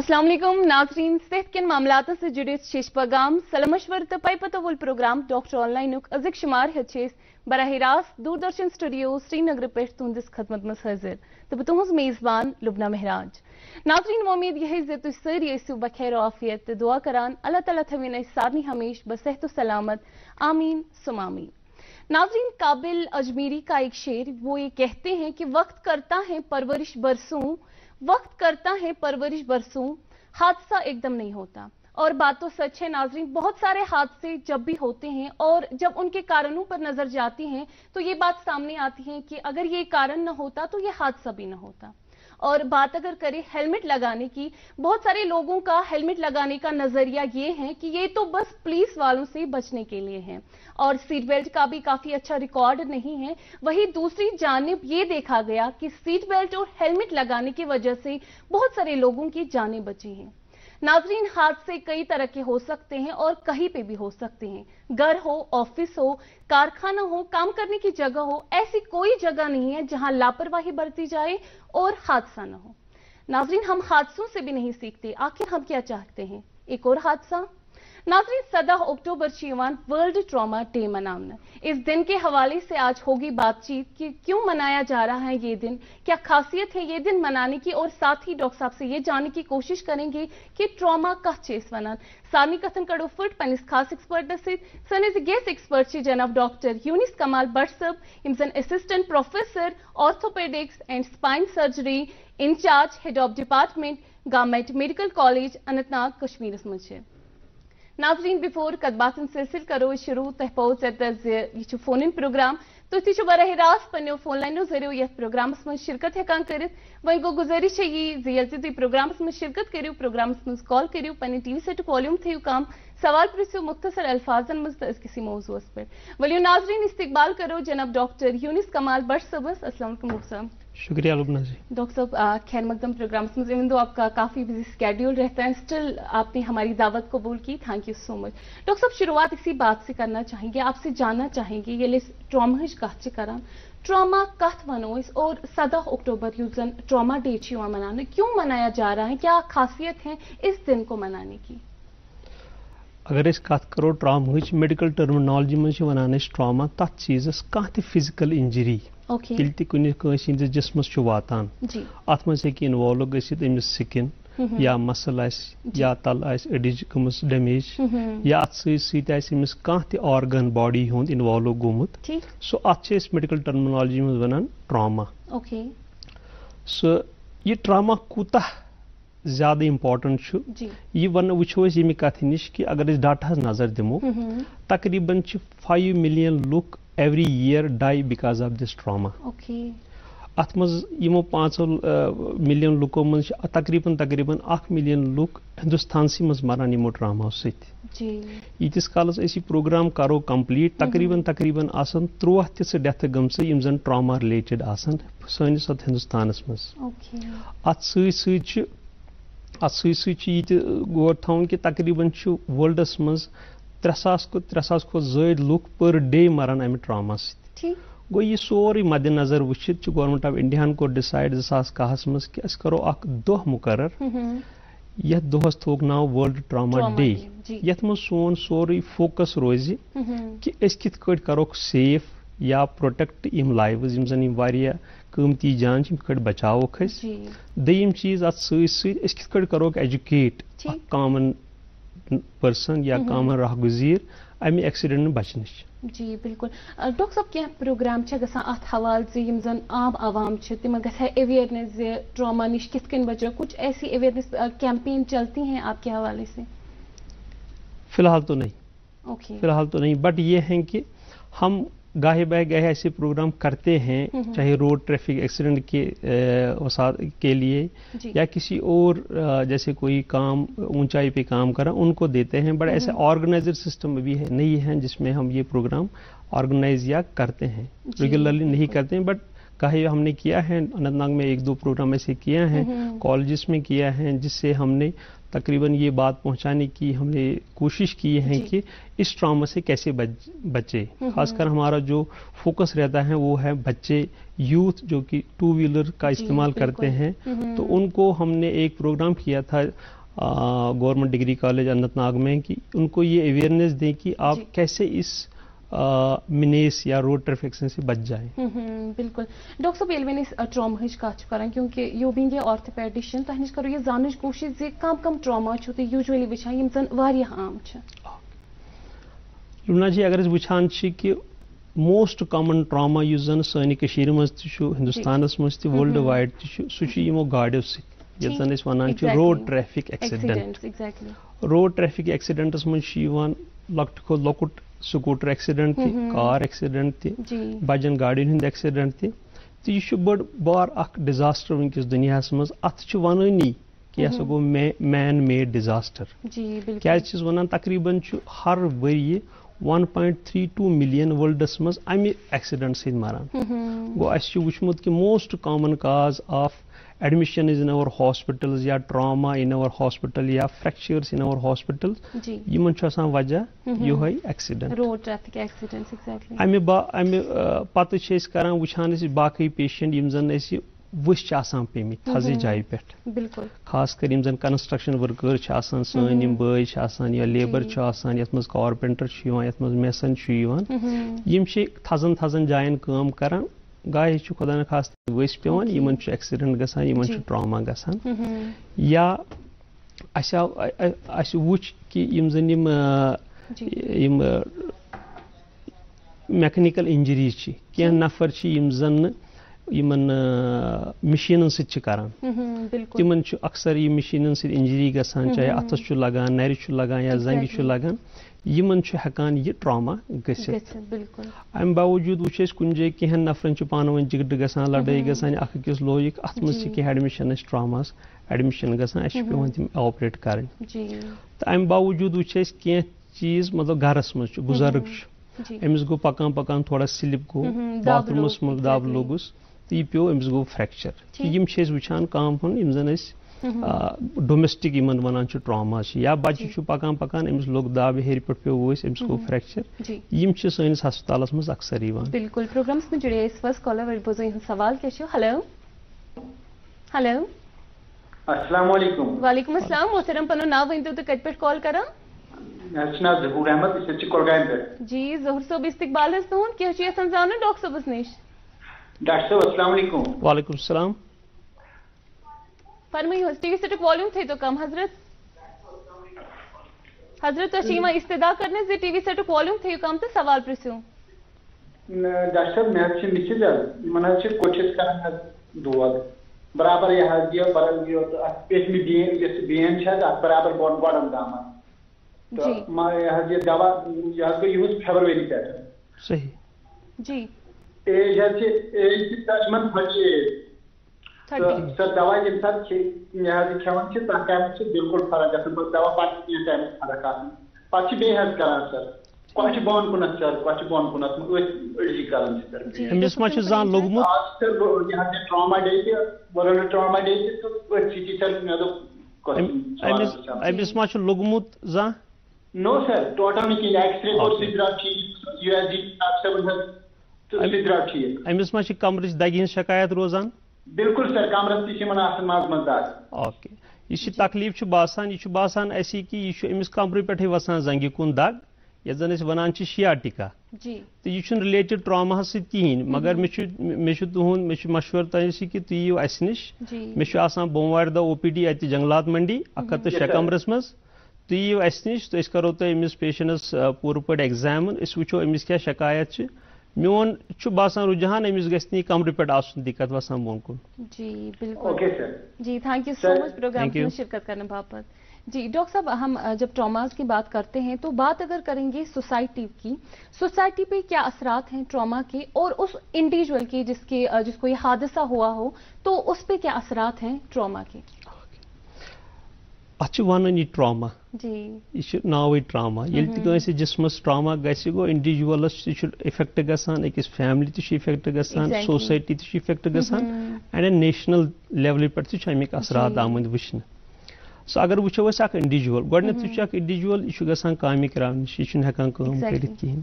वालेकुम। नाजरीन, सेहत के मामलात से जुड़े शेष पैगाम। सलमशवर तपई पतवल प्रोग्राम, डॉक्टर ऑनलाइन अजिक शुमार हेचेस बरह रास्त दूरदर्शन स्टूडियो, श्रीनगर पे तुंदिस खदमत मज हाजिर तो बह तुज मेजबान लुबना महराज। नाजरीन, उम्मीद यह तुम सारी ऐसु बखैर आफियत। दुआ करान, अल्लाह ताला थवीन सारनी हमेश बसेहत सलामत। आमीन सुमामीन नाजरीन, काबिल अजमेरी का एक शेर, वो ये कहते हैं कि वक्त करता है परवरिश बरसों वक्त करता है परवरिश बरसों, हादसा एकदम नहीं होता। और बात तो सच है, नाजरीन, बहुत सारे हादसे जब भी होते हैं और जब उनके कारणों पर नज़र जाती हैं तो ये बात सामने आती है कि अगर ये कारण न होता तो ये हादसा भी ना होता। और बात अगर करें हेलमेट लगाने की, बहुत सारे लोगों का हेलमेट लगाने का नज़रिया ये है कि ये तो बस पुलिस वालों से बचने के लिए है। और सीट बेल्ट का भी काफ़ी अच्छा रिकॉर्ड नहीं है। वही दूसरी जानब ये देखा गया कि सीट बेल्ट और हेलमेट लगाने की वजह से बहुत सारे लोगों की जानें बची हैं। नाजरीन हादसे कई तरह के हो सकते हैं और कहीं पे भी हो सकते हैं। घर हो, ऑफ़िस हो, कारखाना हो, काम करने की जगह हो, ऐसी कोई जगह नहीं है जहाँ लापरवाही बरती जाए और हादसा ना हो। नाजरीन, हम हादसों से भी नहीं सीखते। आखिर हम क्या चाहते हैं? एक और हादसा? नाजरीन सदा अक्टूबर चीवान वर्ल्ड ट्रॉमा डे मनाना। इस दिन के हवाले से आज होगी बातचीत कि क्यों मनाया जा रहा है ये दिन? क्या खासियत है ये दिन मनाने की? और साथ ही डॉक्टर साहब से ये जानने की कोशिश करेंगे कि ट्रॉमा कह चेस वनान सानी कथन कड़ो फुट पनिस खास एक्सपर्ट सनिस गेस एक्सपर्ट जनाब डॉक्टर यूनिस कमाल बट यम जन assistant professor orthopaedics and spine surgery incharge head of department government medical college Anantnag, Kashmir मज नाजरीन, बिफोर कदबातन सिलसिल करो, शुरू तह पहुँच यह फ़ोन इन प्रोग्राम तुम तो बरह रास्त पनो फ़ोन लाइनो जरियो ये प्रोग्राम मज शिरकत हेकान कर वह गो गुजारिश ये तुम प्रोग्राम मज शिरकत करो प्रोग्राम मज कॉल करो पे टी वी सेट वॉल्यूम थो कम। सवाल पृछो मुख्तसर अल्फाजन मज तो किसी मौजूस पर। वलियो नाजरीन, इस्तकबाल करो, जनाब डॉक्टर यूनिस कमाल बट सबस असलम शुक्रिया लुबना जी। डॉक्टर साहब खैर मकदम प्रोग्राम में इवन दो आपका काफ़ी बिज़ी स्केड्यूल रहता है। स्टिल आपने हमारी दावत कबूल की। Thank you so much doctor साहब शुरुआत इसी बात से करना चाहेंगे। आपसे जानना चाहेंगे ये ट्रामा कत करा ट्रामा कत वनो और सदह अक्टूबर युस जन ट्रामा डे मनाने। क्यों मनाया जा रहा है? क्या खासियत है इस दिन को मनाने की? अगर कत करो ट्रामा मेडिकल टर्मिनोलॉजी मज वन ट्रामा तथ चीज़ कह फ़िज़िकल इंजरी ति कुन कंस जिसमस वातान अत मज हे इन्वॉल्व गसित अमिस स्किन या मसल या तल अडिज गमस डैमेज या अत समिस कह ऑर्गन बॉडी हुंद इन्वॉल्व गोमुत सो अत medical terminology one trauma so यह ट्रामा कूता ज़्यादा इंपॉर्टेंट यह वन वो ये कथ नश कि अगर डाटा नज़र दिमो तकरीबन फाइव मिलियन लुक every year die because of this trauma. Okay. अत यमो पाँचो मिलियन लुको मज तकरीबन तकरीबन अख मिलियन लुक हिंदुस्तानसी मज मरान यमो ट्रामो सतीस कालस असी प्रोग्राम करो कंप्लीट तकरीबन तकरीबन आसन त्रुह तिस डेथ गमस यम जन ट्रामा रिलेटेड आसन सनिस अत हिंदुस्तानस मज अत सत सत गौर थवन कि तकरीबन वर्ल्डस त्रे सास त्रे सास खो जद लुक पर डे मरान अमि ट्रामा गो यह सोरे मद्देनजर वुचित गवर्नमेंट ऑफ़ इंडिया को डिसाइड जसास कहस मज करो दोह मुकर यथ दोहस थोक नाव वर्ल्ड ट्रामा डे सोन सोरे फोकस रोज कि कित करोक सेफ़ या प्रोटेक्ट इम लाइव्स इम जन कीमती जान कट दयिम चीज़ अत सत एजुकेट कॉमन पर्सन या काम राह गुजीर अमे एक्सीडेंट बचन जी बिल्कुल डॉक्टर साहब क्या प्रोग्राम अत हवाल जन आम आवाम तिम अवेयरनेस ट्रामा नश कि बचो कुछ ऐसी अवेयरनेस कैंपेन चलती हैं आपके हवाले से फ़िलहाल तो नहीं ओके फ़िलहाल तो नहीं बट ये हैं कि हम गाहे बाहे गए ऐसे प्रोग्राम करते हैं चाहे रोड ट्रैफ़िक एक्सीडेंट के के लिए या किसी और जैसे कोई काम ऊंचाई पे काम करा उनको देते हैं। बट ऐसे ऑर्गेनाइजर सिस्टम भी है नहीं है जिसमें हम ये प्रोग्राम ऑर्गेनाइज या करते हैं। रेगुलरली नहीं करते हैं बट कहे हमने किया है अनंतनाग में एक दो प्रोग्राम ऐसे किया है कॉलेजेस में किया है जिससे हमने तकरीबन ये बात पहुँचाने की हमने कोशिश की है कि इस ट्रामा से कैसे बच, बचे। खासकर हमारा जो फोकस रहता है वो है बच्चे यूथ जो कि टू व्हीलर का इस्तेमाल करते हैं। तो उनको हमने एक प्रोग्राम किया था गवर्नमेंट डिग्री कॉलेज अनंतनाग में कि उनको ये अवेयरनेस दें कि आप कैसे इस मिनेस या रोड ट्रैफ़िक से बच जाए। बिल्कुल। डॉक्टर साहब ये वन ट्रामा कत कर क्योंकि यो बिन ऑर्थोपेडिशन तह नश करो ये जान कोशिश जे कम कम ट्रामा तुम यूजली वुचान यम जन आम लुना जी अगर वुचान कि मोस्ट कॉमन ट्रामा युस जन सन मज हिंदुस्तान मज वर्ल्ड वाइड सो गाड़ियों सत जन one road traffic accident road traffic accidents मज लकट खो लकुट स्कूटर एक्सीडेंट ती कार एक्सीडेंट ती बजन गाड़ियों हंद एक्सीडेंट ती तो यह बड़ बार अख डिजास्टर वनकस दुनिया मज अत वनानी कि यह गो मैन मेड डिजास्टर क्या वन तकरीबन हर वरी 1.32 मिलियन वर्ल्डस मज अमि एक्सीडेंट सत मरान गो अस वुचमुत कि most common cause of admission is in our hospitals या trauma in our hospital या fractures इन अवर यमन छ आसान वजह योहै accident road traffic accidents exactly अमे बा अमे पत करन इस बाकी पेशेंट यम जन वुश पेमि थजि जाय पेट बिल्कुल खास कर यम जन कंस्ट्रक्शन वर्कर सन यम या लेबर यत कारपेंटर मज मेसन यम थजन थजन जायन काम करन ጋዮቹ ከሆነ ካስት ወይስ ቢሆን የመንቹ ኤክሲደንት ገሳን የመንቹ ድራማ ገሳን። ያ አሻ አሽ ውጭ ኪ ይምዘኒም ይም ሜካኒካል ኢንጂሪ ቺ። ኪያን ናፈርቺ ይምዘን ይመን ሚሽንን ስች ካራን። ይመንቹ አክሰሪ ሚሽንን ሲ ኢንጂሪ ገሳን ቻ አተቹ ላጋን ናይሪቹ ላጋን ያዛንጊቹ ላጋን። यमन हेकान यह ट्रामा गम बावजूद वो कुन जाए कह नफरन पान वन जिगड ग लड़ाई गसान अकिस लोक अत कह एडमिशन ट्रामास एडमिशन गसान पे तम ऑपरेट कर तो अम बावजूद वो कह चीज़ मतलब गरस मज बुज़ुर्ग अमिस गो पकान पकान थोड़ा स्लिप गो बाथरूमस मज दब लोगुस तो यह पे अमिस गो फ्रैक्चर यम वुचान काम हन जन डोमेस्टिक इन वन ट्रामा या बच्चे पकान पकान अमिस लोग दाब हेर पे पे अमिस गो फ्रैक्चर यम सैनिस हस्पताल मज अक्सर बिल्कुल प्रोग्राम्स में जुड़े इस फ़र्स्ट कॉलर बोजो सवाल क्या हेलो हेलो अस्सलाम वालेकुम वालेकुम अस्सलाम मोहतरम पनो नाव वन तो कट पे कॉल करा जहूर अहमद कोलगाम जी जहूर साहब इस्तकबाल है क्या जानो डॉक्टर साहब नश डॉक्टर साहब अस्सलाम वालेकुम वालेकुम सलाम फरमाइए टीवी सेटुक वॉल्यूम थे तो कम। हज़रत हज़रत तो इस्तदा करने से टीवी सेटुक वॉल्यूम थे कम तो सवाल प्रस्यो डॉक्टर साहब मैं मिसिल मन कोशिश कर दोद बराबर यह ये बरल तो पेश में बीन इस बीन छ बराबर बोन बॉडम दाम तो मा यह ये दवा यह को यूज़ फरवरी पे सही। जी। एज है एज की तजमन फटी सर दवा खेवन तम बिल्कुल फ़र्क गो दवा पे टाइम फ़र्क पे बे सर बन कुन सर कह बन कुन अड़ी करान sir लोगमुत trauma day world trauma day sir Amish मा लोगमुत जा नो सर टोटल नहीं एक्सरे और सिद्रा ठीक यूएसजी सेवन सिद्रा ठीक अमिस मा कमरच दगी शिकायत रोजान बिल्कुल सर कमरस तक मज मज ओके। यह तकलीफ़ बासान यह बासान असी कि यह अमिस कमर पे वसान जंगि कुन दग? ये जन वन शियाटिका तो यह रिलेटेड ट्रामा सहन मगर मे तुहद मे मशवर तह कि तुम यू अस नश मे बोमवार दह ओ पी डी अत जंगलात मंडी अख तो शे कमरस मज तुम यू अस नश तो करो तुम पेशेंटस पूर पे एग्ज़ाम वो अमिस क्या शिकायत मोन बासान रुझान अमिस गि कमर पे आसन दिक्कत वसान बोन कुन जी बिल्कुल जी thank you so much programme में शिरकत करने बाबत जी डॉक्टर साहब हम जब ट्रॉमास की बात करते हैं तो बात अगर करेंगे सोसाइटी की सोसाइटी पे क्या असरात हैं ट्रॉमा के और उस इंडिविजुअल के जिसके जिसको ये हादसा हुआ हो तो उस पर क्या असरात हैं ट्रॉमा के अत वन यह ट्रामा यह नाव ट्रामा ये तक जिसमस ट्रामा गो इंडिविजुअलस इफ़ेक्ट गसान अकिस फैमिली सोसाइटी तक इफ़ेक्ट गसान एंड नेशनल लेवल पे अमिक असरात आमद वुचन सो अगर वो इंडिविजुअल गोडनेथ इंडिविजुअल यह गसान कामि करान यह हेकान कर कहें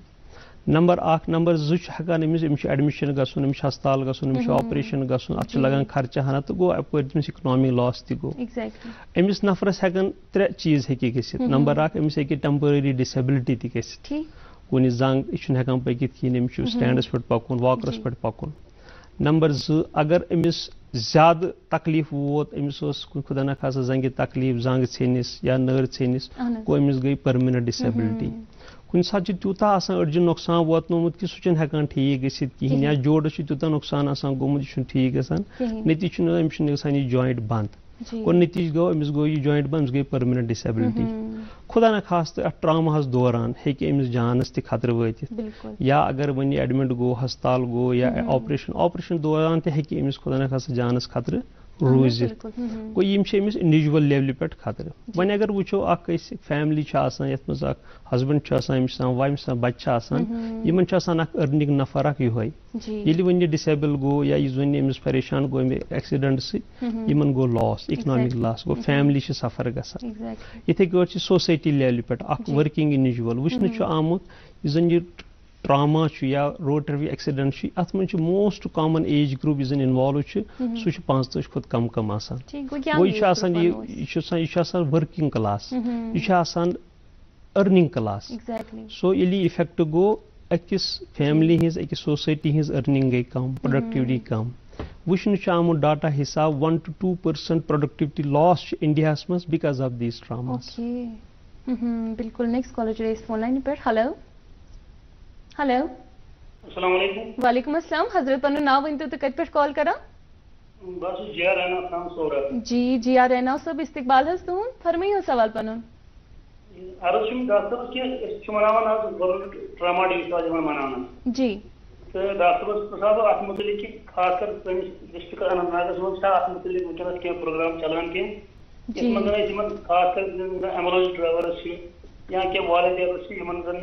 नंबर अख नंबर जुकान अमिस अमिस एडमिशन गसन अमिस हस्पताल गसन अमिस ऑपरेशन गसन अत लगान खर्चा हना तो गो अप अमिस इकनॉमिक लॉस तक गो अमिस नफरस हेकन त्रे चीज़ हेकि गसित नंबर अख अमिस हेकि टेम्पररी डिसेबिलिटी ति गसित कुन जंग यह हेकान पकित अमिस स्टैंडस पे पकुन वॉकरस पे पकुन नंबर जो अगर अमिस ज़्यादा तकलीफ़ वोत अमिस खुदा ना खासा जंग तकलीफ़ जंग छेनिस या नर छेनिस गो अमिस गई परमानेंट डिसेबिलिटी कुन सात तूता अड़जन नुकसान वोतनोमुत कि सह हेकान ठीक गसित कहीं या जोड़ तूता नुकसान गोमुत यह ठीक गसान नतीज अमिस यह जॉइंट बंद गो नतीज गो अमिस गो यह जॉइंट बंद गई परमानेंट डिसेबिलिटी खुदा न खास तो ट्रामा दौरान हेकि अमिस जानस तह खतर वत या अगर वन एडमिट गो हस्पताल गो या ऑपरेशन ऑपरेशन दौरान हेकि अमिस खुदा न खास जानस खतर रोज। गो इंडिविजुअल लेवल पे खतर वन अगर वो फैमिली ये हस्बैंड वाइफ बच्चे इन अर्निंग नफर अख ये वन डिसेबल गो या परेशान गो एक्सीडेंट सन गो लॉस इकनॉमिक लॉस गो फैमिली सफ़र गसान इथे पे वर्किंग इंडिविजुअल वुचन आमुत ट्रामा या रोड ट्रैफ़िक एक्सीडेंट अत मोस्ट कॉमन एज ग्रुप यह इन्वॉल्व सह पाँच खुद कम कम यह वर्किंग क्लास यह अर्निंग क्लास सो ये इफ़ेक्ट गो अकिस फैमिली हज अकिस सोसाइटी हज अर्निंग गई कम प्रोडक्टिविटी कम वुचन आमुत डाटा हिसाब one to two percent productivity loss India मज बिकॉज़ ऑफ़ दीज ट्रामास बिल्कुल नेक्स्ट कॉलेज फ़ोन लाइन पे हेलो हेलो वालेकुम अस्सलाम हज़रत पन्नू नाव वन तो कत पे कॉल करा। बस जिया रहना साम सोरा जी जिया रहना सब इस्तकबाल हस तुम फरमाई हो सवाल पन्नू अर्ज़ छुम के छ आज गवर्नमेंट ट्रामा डे का जमा मनाना जी। तो डॉक्टर साहब अत मुतलिक खास कर डिस्ट्रिक्ट अनंतनाग मज अत मुतलिक वुनकस के प्रोग्राम चलान के। जी। मन खास एंबुलेंस ड्राइवर या के वॉलंटियर यमन जन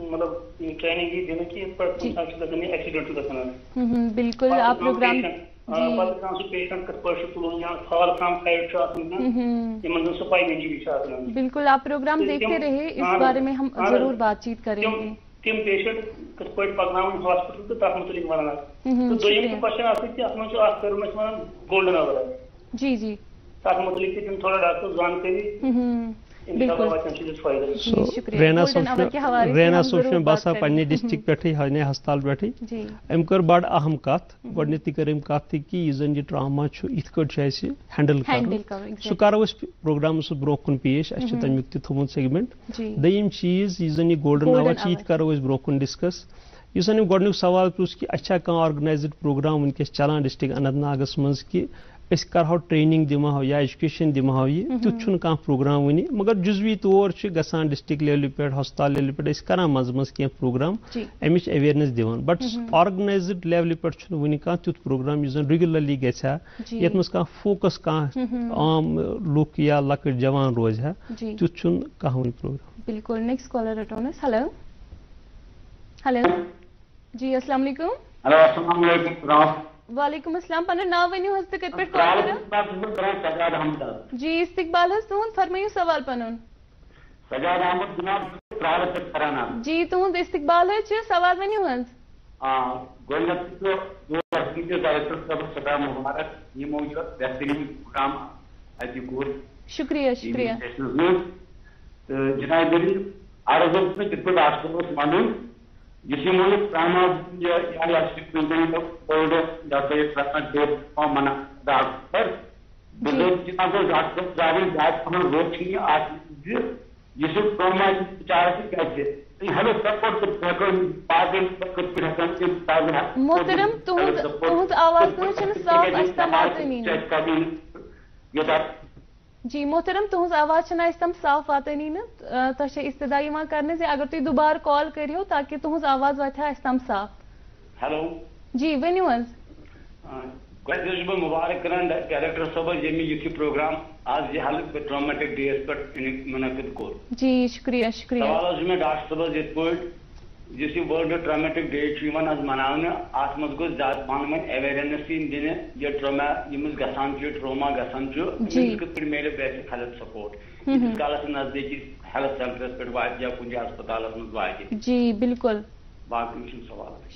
मतलब ट्रेनिंग दी दिन की पर एक्सीडेंट बिल्कुल आप प्रोग्राम जी। बिल्कुल आप प्रोग्राम देखते रहे इस बारे में हम ज़रूर बातचीत करेंगे। तिम पेशेंट पर पकनावन हॉस्पिटल तो तथ मुतलिक वनान तो दोयम क्वेश्चन आसी कि अत मन अत कर मन गोल्डन आवर जी जी। तथ तिम रेना सोच में बसा पन्ने डिस्ट्रिक्ट पे हने हस्पताल पे अम कर बड़ अहम कत गडनती कर कत कि यह ट्रामा इत हैंडल कर। सह करो प्रोग्राम ब्रो कुन पेश तमुक थोमुत सेगमेंट दयम चीज़ यह गोल्डन आवर यह करो ब्रो कुन डिस्कस इस गोडनुक सवाल प्रूस कि अच्छा कह ऑर्गनाइज्ड प्रोग्राम वनकस चलान डिस्ट्रिक्ट अनंतनागस मज कि करो ट्रेनिंग दिमो या एजुकेशन दिमो यह तुथ कह प्रोग्राम वन मगर जुजवी तौर गसान डिस्ट्रिक्ट लेवल पे हस्पताल लेवल पे करान मज मज कह प्रोग्राम अमिच अवेयरनेस दिवान। बट ऑर्गनाइज्ड लेवल पे वन कह तुथ प्रोग्राम यह रेगुलरली गया ये मज कह फोकस कह आम लुक या लकट जवान रोज है। तुथ कह वन प्रोग्राम बिल्कुल नेक्स्ट कॉलर रटोनस हेलो हेलो जी अस्सलाम वालेकुम। हेलो अस्सलाम वालेकुम वालेकुम अस्सलाम पन्ना नाम वनियो हस्त कत पे कॉल जी इस्तकबाल हस तुन फरमाइयो सवाल पनुन सजाद अहमद जनाब प्रारत कराना जी तुन इस्तकबाल है छ सवाल वनियो हस हाँ गोलत तो जो वर्किंग डायरेक्टर सब सदा मुबारक ये मौजूद बेहतरीन काम अति गुड शुक्रिया शुक्रिया। जनाब दिल आरोग्य में कितना हॉस्पिटल मालूम? जिसमें मुझे प्रामा यानी असिस्टेंट ओल्ड डॉक्टर और मना को जारी जात हम आज जिसे विचार से पास कुछ प्रकरण के ताज़ा मोहतरम तुहत आवाज़ साफ़ इस्तेमाल ये जी मोहतरम तुहस आवाज़ तम साफ़ वातनी न तह इस्तदा कर अगर तुम दुबार कॉल करो ताकि तुहस आवाज़ वत तम साफ़। हेलो। जी वनु बह मुबारक करान डायरेक्टर साहब ये युथ प्रोग्राम आज हेल्थ ट्रामेटिक डेज़ पे मुनद कोर। जी शुक्रिया शुक्रिया। सवाल मे डॉक्टर साहब ये जिस वर्ल्ड ट्रामेटिक डे आज मनाने अत मज गो ज़्यादा पान वो अवेयरनेस दिन ये ट्रोमा यमिस गसान ट्रोमा गसान कत मिले बेसिक हेल्थ सपोर्ट काल नजदीकी हेल्थ सेंटरस पे या कुछ अस्पताल मज जी बिल्कुल।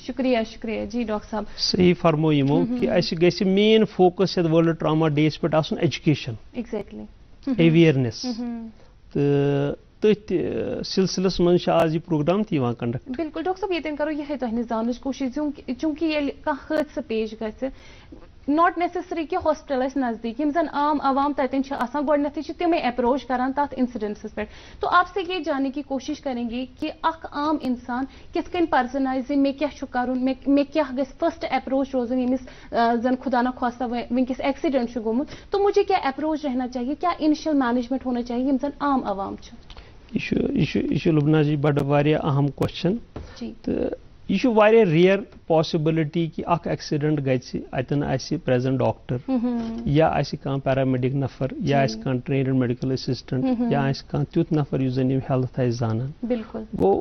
शुक्रिया शुक्रिया। जी डॉक्टर साहब। सही फरमो यमो कि गि मेन फोकस ये वर्ल्ड ट्रामा डेस पे एजुकेशन एग्जैक्टली अवेयरनेस तो तथ सिलसिलस मन आज यह प्रोग्राम तक कंडक्ट बिल्कुल, डॉक्टर साहब, ये करो यह तुम जान कोशिश, चूँकि कह हादसा पेश ग नॉट नेसेसरी कि हॉस्पिटल नज़दीक यम जन आम आवाम तन गोडनथ तमें अप्रोच करान तथ इंसिडेंट्स पे तो आपसे ये जानने की कोशिश करेंगे कि अख आम इंसान कित कन मे क्या कर मे क्या फ़र्स्ट अप्रोच रोजन यमिस जन खुदा ना खास्ता वनकस एक्सीडेंट गोमुत तो मुझे क्या अप्रोच रहना चाहिए, क्या इनिशियल मैनेजमेंट होना चाहिए यम जन आम आवाम यह लुबना जी बड़ अहम क्वेश्चन तो यह रियर पॉसिबिलिटी कि अख एक्सीडेंट गतन प्रेजेंट डॉक्टर या कह पैरामेडिक नफर या कह ट्रेनड मेडिकल असिस्टेंट या कह तुथ नफर जन हेल्थ जान गो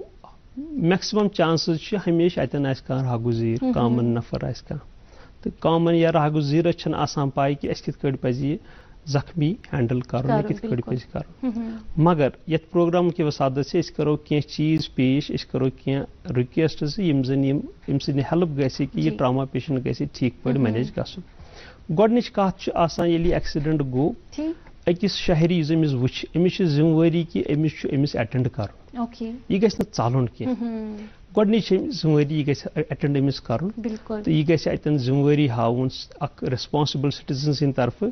मैक्सिमम चांसेस हमेशा अतन कह राहगुजीर कामन नफर कह। तो कामन या राहगुजीर पाई कि कत पज जख्मी हैंडल कर कर मगर ये प्रोग्राम के वसादत से करो कह चीज़ पेश करो कह रिक्वेस्ट यम जन हेल्प ग कि यह ट्रामा पेशेंट ग ठीक पे मैनेज गन गोडनिच कत एक्सीडेंट गो। अकिस शहरी अमिस वुच? अमिस जिम्मेवारी कि अमिस अटेंड कर। यह गि चलन कह गोडनिच जिम्मेवारी यह अटेंड अमिस कर तो यह गन जिम्मेवारी हावन अख रिस्पांसिबल सिटीजन सिंद तरफ़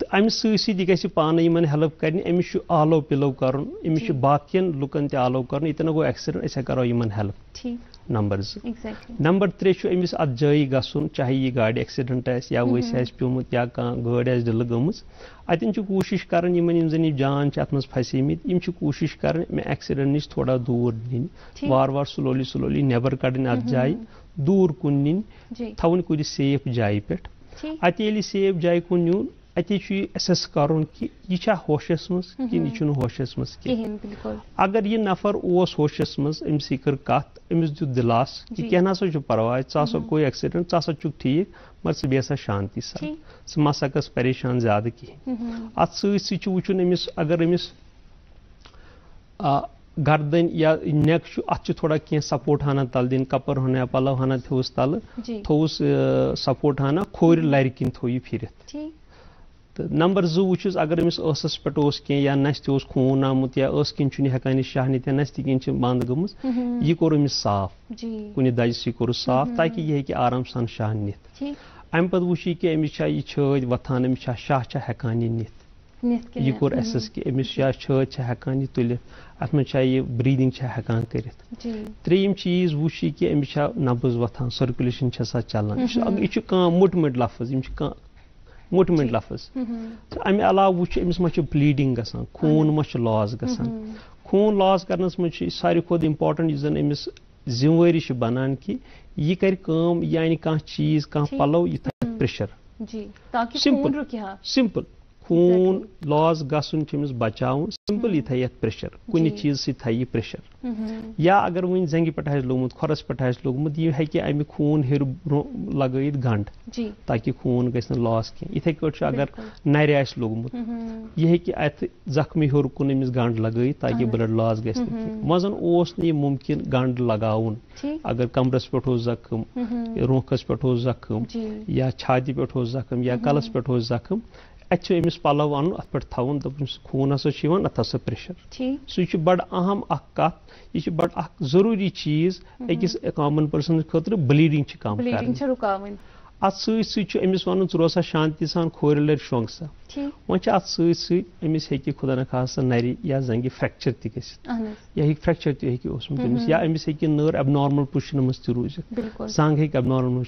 तो अम सी गि पान इन हेल्प कर अमिस आलो पिलो कर अमिस बाकियन लुकन तलो कर ये गो एक्सीडेंट अस करो इन हेल्प नंबर नंबर त्रे अमिस अत चाहे यह गाड़ी एक्सीडेंट या वस प्योमुत या कह गाड़ी दिल गम अतन कोशिश कर जन जान अत मज फसेमत कोशिश कर मे एक्सीडेंट नश थोड़ा दूर नीन वार वार स्लोली स्लोली नबर कड़न अत जाए दूर कुन नीन थवन कुछ सेफ़ जाय पे अत सेफ़ जाय कुन न्यून अत एसेस कर कि यह होशस मज कि यह होशस मज अगर यह नफर ओस होशस मज अमिस कर कत अमिस दुत दिलास कि कह ना परवाह सा कोई एक्सीडेंट सा चुक ठीक मगर स बेसा शांति सा स मसा गस परेशान ज़्यादा कहें अत वुचन अमिस अगर अमिस गर्दन या नेक अत थोड़ा कह सपोर्ट हना तल दिन कपर हना पलव हना थोस तल थोस सपोर्ट हना खोर लर किन थो फिर तो नंबर जो वुचस अगर अमिस स पे कह या नस तोस खून आमुत या स किन हेकान शाह नीत या नस तिन बंद गम यह कोर अमिस साफ़ कुन दज सह कोर साफ़ ताकि यह हे आराम सान शाह नीत अम पे वुच कि अमिस यह छद वथान अमिस शाह हेकान यह नीत यह कोर एसेस कि अमिस या छद हेकान यह तुल अत मे यह ब्रीदिंग हेकान कर त्रेम चीज़ वुच कि अमिस नब्ज वथान सर्कुलेशन चलान यह मोट मोट लफज मोट मोट लफज तो अमे अलाव वुच अमिस मा ब्लीडिंग गसान खून मा लॉस ग खून लॉस करनस मज सारी खुद इम्पार्टेंट जन अमिस जिम्मेवारी बनान कि यह कर यानी कह चीज़ कह पलो यह प्रेशर सिंपल सिंपल खून लॉस गसन बचाव सिंपल यह थी प्रेशर कुन चीज़ सह प्रेशर या अगर वन जंग पे लोगमुत खोरस पे लोगमुत यह हे अमि खून हेर लगित गंड ताकि खून गि लॉस कह इथे अगर नर लोगमुत यह हे अत जख्मी हेर कुन अमिस गंड लगित ताकि ब्लड लॉस गि मजन मुमकिन गंड लगाउन अगर कमरस पे जख्म रोखस पे जख्म या छाति पे जख्म या कलस पे जख्म अत अमिस पलव अन अत पे थवन दस खून हसा अत हा प्रेशर सह बड़ अहम कत यह बड़ अख ज़रूरी चीज़ अकिस कॉमन पर्सन खतर ब्लीडिंग कम अत समिस वन रोसा शांति सान खोर लर शोंग सा वह अत समिस हे खुदा न खासा नर या जंग फ्रैक्चर तक या हे फ्रैक्चर तमिस या अमिस हे नर एबनॉर्मल पोजिशन मज तूजित जंग हे एबनॉर्मल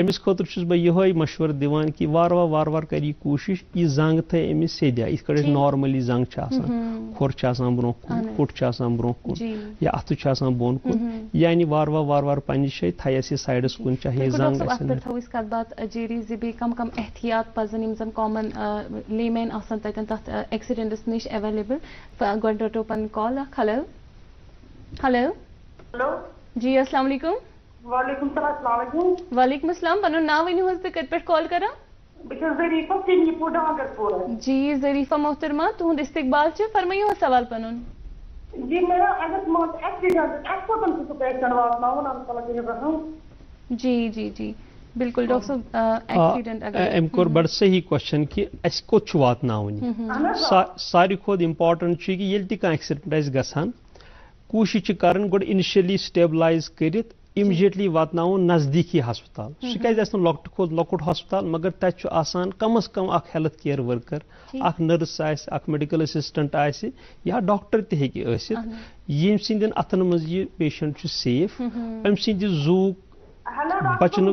अमिस खुद बह ये मशवर दिवान कि वार वार वार वार कर कोशिश यह जंग थे अमिस सेद इत नॉर्मली जंग खोर ब्रो कुट ब्रो कुन या अत बोन कुन यानी वार वार वार वार पन्ने जाए थयस यह साइडस कुन चाहे जंग कत बात जेरी जी कम कम एहतियात पजन लेमैन तन तथ एक्सीडेंटस नश अवेलेबल गोड रटो पन कॉल हेलो हेलो हेलो जी अस्सलाम वालेकुम वालेकुम सलाम वालेकुम वालेकुम अस्सलाम पन नाव वन तो कत पे कॉल करा. जी जरीफा मोहतरमा तुंद इस्तकबाल फरमाइयो सवाल पन जी मेरा अगर एक्सीडेंट पेशेंट वातनावन जी जी जी। बिल्कुल डॉक्टर एक्सीडेंट अम कोर बड़ सही क्वेश्चन कि अस कोत वातनावन सारी खोद इम्पार्टेंट कि ये तह एक्सीडेंट गसान कोशिश कर गोड इनिशियली स्टेबलाइज करित इमिजिएटली वातन नजदीकी हस्पताल सह क्या लॉक्ट खोद लॉकुट हस्पताल मगर तक कम अज कम अख हेल्थ केयर वर्कर अख नर्स अख मेडिकल असिस्टेंट या डॉक्टर तक यम सिंदन अतन मज पेशेंट सेफ़ अम सिंद जू बचन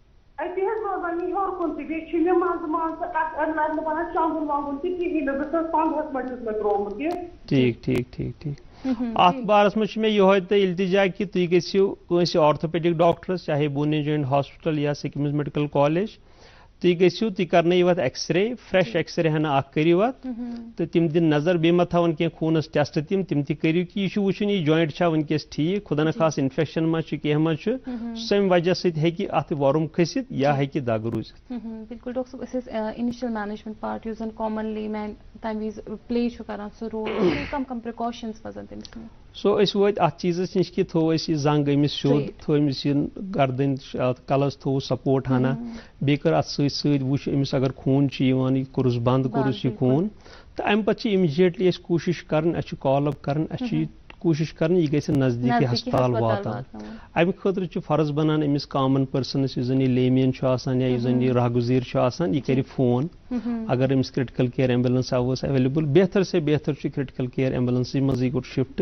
ठीक ठीक ठीक ठीक। अत बार मे यह इल्तिजा कि तुम गर्थोपेडिक डॉक्टर चाहे बोनी जॉइंट हॉस्पिटल या सिकिम्स मेडिकल कॉलेज तुम गो तुम कर एक्सरे फ्रेश एक्सरे हना करो तो तम दिन नज़र बे मा थवन कह खूनस टेस्ट तम तम तरो कि यह वुचन यह जॉइंट वनकस ठीक खुदा न खास इन्फेक्शन मा कह मा सम वजह सत अत वरुम खसित या हे दग रूज बिल्कुल doctor initial management part commonly man तम विज प्ले कर सो रोल कम कम प्रिकॉशंस पजन तमिस सो अस वो अत चीज़ नश कि थो जंग अमिस शोद थोमिस गर्दन कलस थो सपोर्ट हना बे कर अत सत अमिस अगर खून कोरस बंद कोरस यह खून तो अम पे इमिजिएटली कोशिश कर कॉल अप कर कोशिश कर यह ग नजदीकी हस्पताल वातान अमि खुद फ़र्ज़ बनान अमिस कॉमन पर्सनस यह लेमियन या यह राहगुजीर यह कर फ़ोन अगर अमिस क्रिटिकल केयर एंबुलेंस आवस अवेलेबल बेहतर से बेहतर क्रिटिकल केयर एंबुलेंस मज गोट शिफ्ट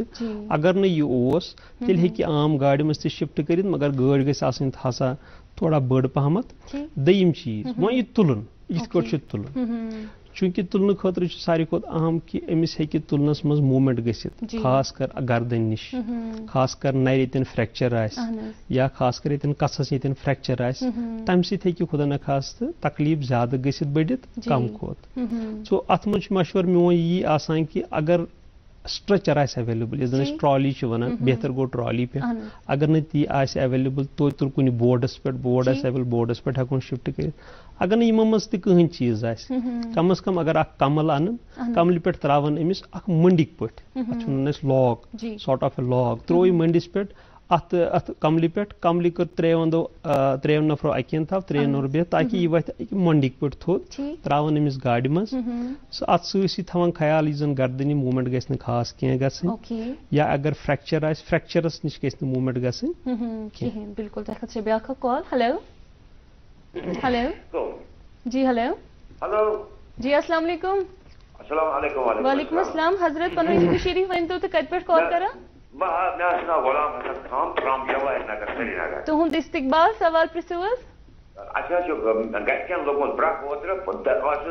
अगर न यह तेल हे आम गाड़ मज शिफ्ट कर मगर गाड़ गई हसा थोड़ा बड़ पहमत दयम चीज़ वो यह तुलन इत तुलन चूँकि तुलने खतर सारी खुद अहम कि अमिस हे तुलनस मज मूवमेंट गसित। खास कर गर्दन निश। खास कर नर ये फ्रैक्चर या खास कर ये कस ये फ्रैक्चर आ तम सत खुदा न खास तकलीफ़ ज़्यादा गसित बढ़ित कम खोत। सो अत मज मशवर मोन यी आसान कि अगर स्ट्रक्चर अवेलेबल यस जन ट्रॉली वन बेहतर गो ट्रॉली पे। अगर न अवेलेबल तो तुल कुछ बोर्डस पे बोर्ड अवेलेबल बोर्डस पे हेन शिफ्ट कर। अगर न यमो मज चीज़ आ कम अज कम अगर अ कमल अन कमल पे त्रावन अमिस मंडिक पे log sort of a log throw मंडिस पे अत अत कमल पे कमल कर त्रेवंदो त्रेवन नफरो अकिन थव त्रेन नफर बिह ताकि यह वत मंडिक पे थोद त्रावन अमिस गाड़ मज सो अत सी थवान ख्याल यह जन गर्दन मूवमेंट गि खास कह गन या अगर फ्रैक्चर आ फ्रैक्चरस नश गि मूवमेंट गन बिल्कुल कॉल हेलो हेलो जी हेलो हेलो जी अस्सलाम वालेकुम अस्सलाम वालेकुम वालेकुम अस्सलाम हज़रत पनो शरीफ वन तो कत पे कॉल करा तुहद इस्तकबाल सवाल प्रिसोस अच्छा गन लोगमुत ब्रक ओतर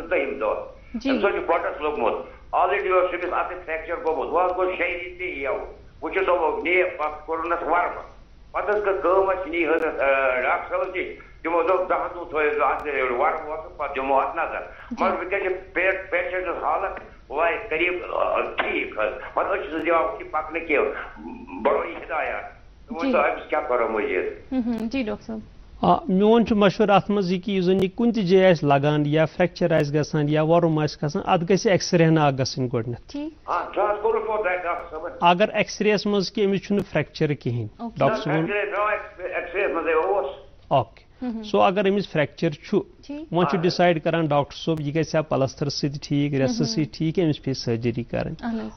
दहम दह अम पोटस लोगमुत ऑलरेडी अमिस अत फ्रैक्चर गोमुत वह गो शे रे यव वह दोपो ने कोरनस वर्म पे नी डॉक्टर साहब बड़ो हिदायत क्या करो मुझे जी डॉक्टर साहब। मोन मशवर अत मज कि जन लगान या फ्रैक्चर गसान या वरुम गसान अत ग एक्सरे ना अगर एक्सरे मज कि अमिस फ्रैक्चर कहें डॉक्टर ओके। सो अगर अमिस फ्रैक्चर वो डिसाइड कर डॉक्टर सोब यह ग पलस्तर सत ठीक रेस ठीक अमिस पे सर्जरी कर।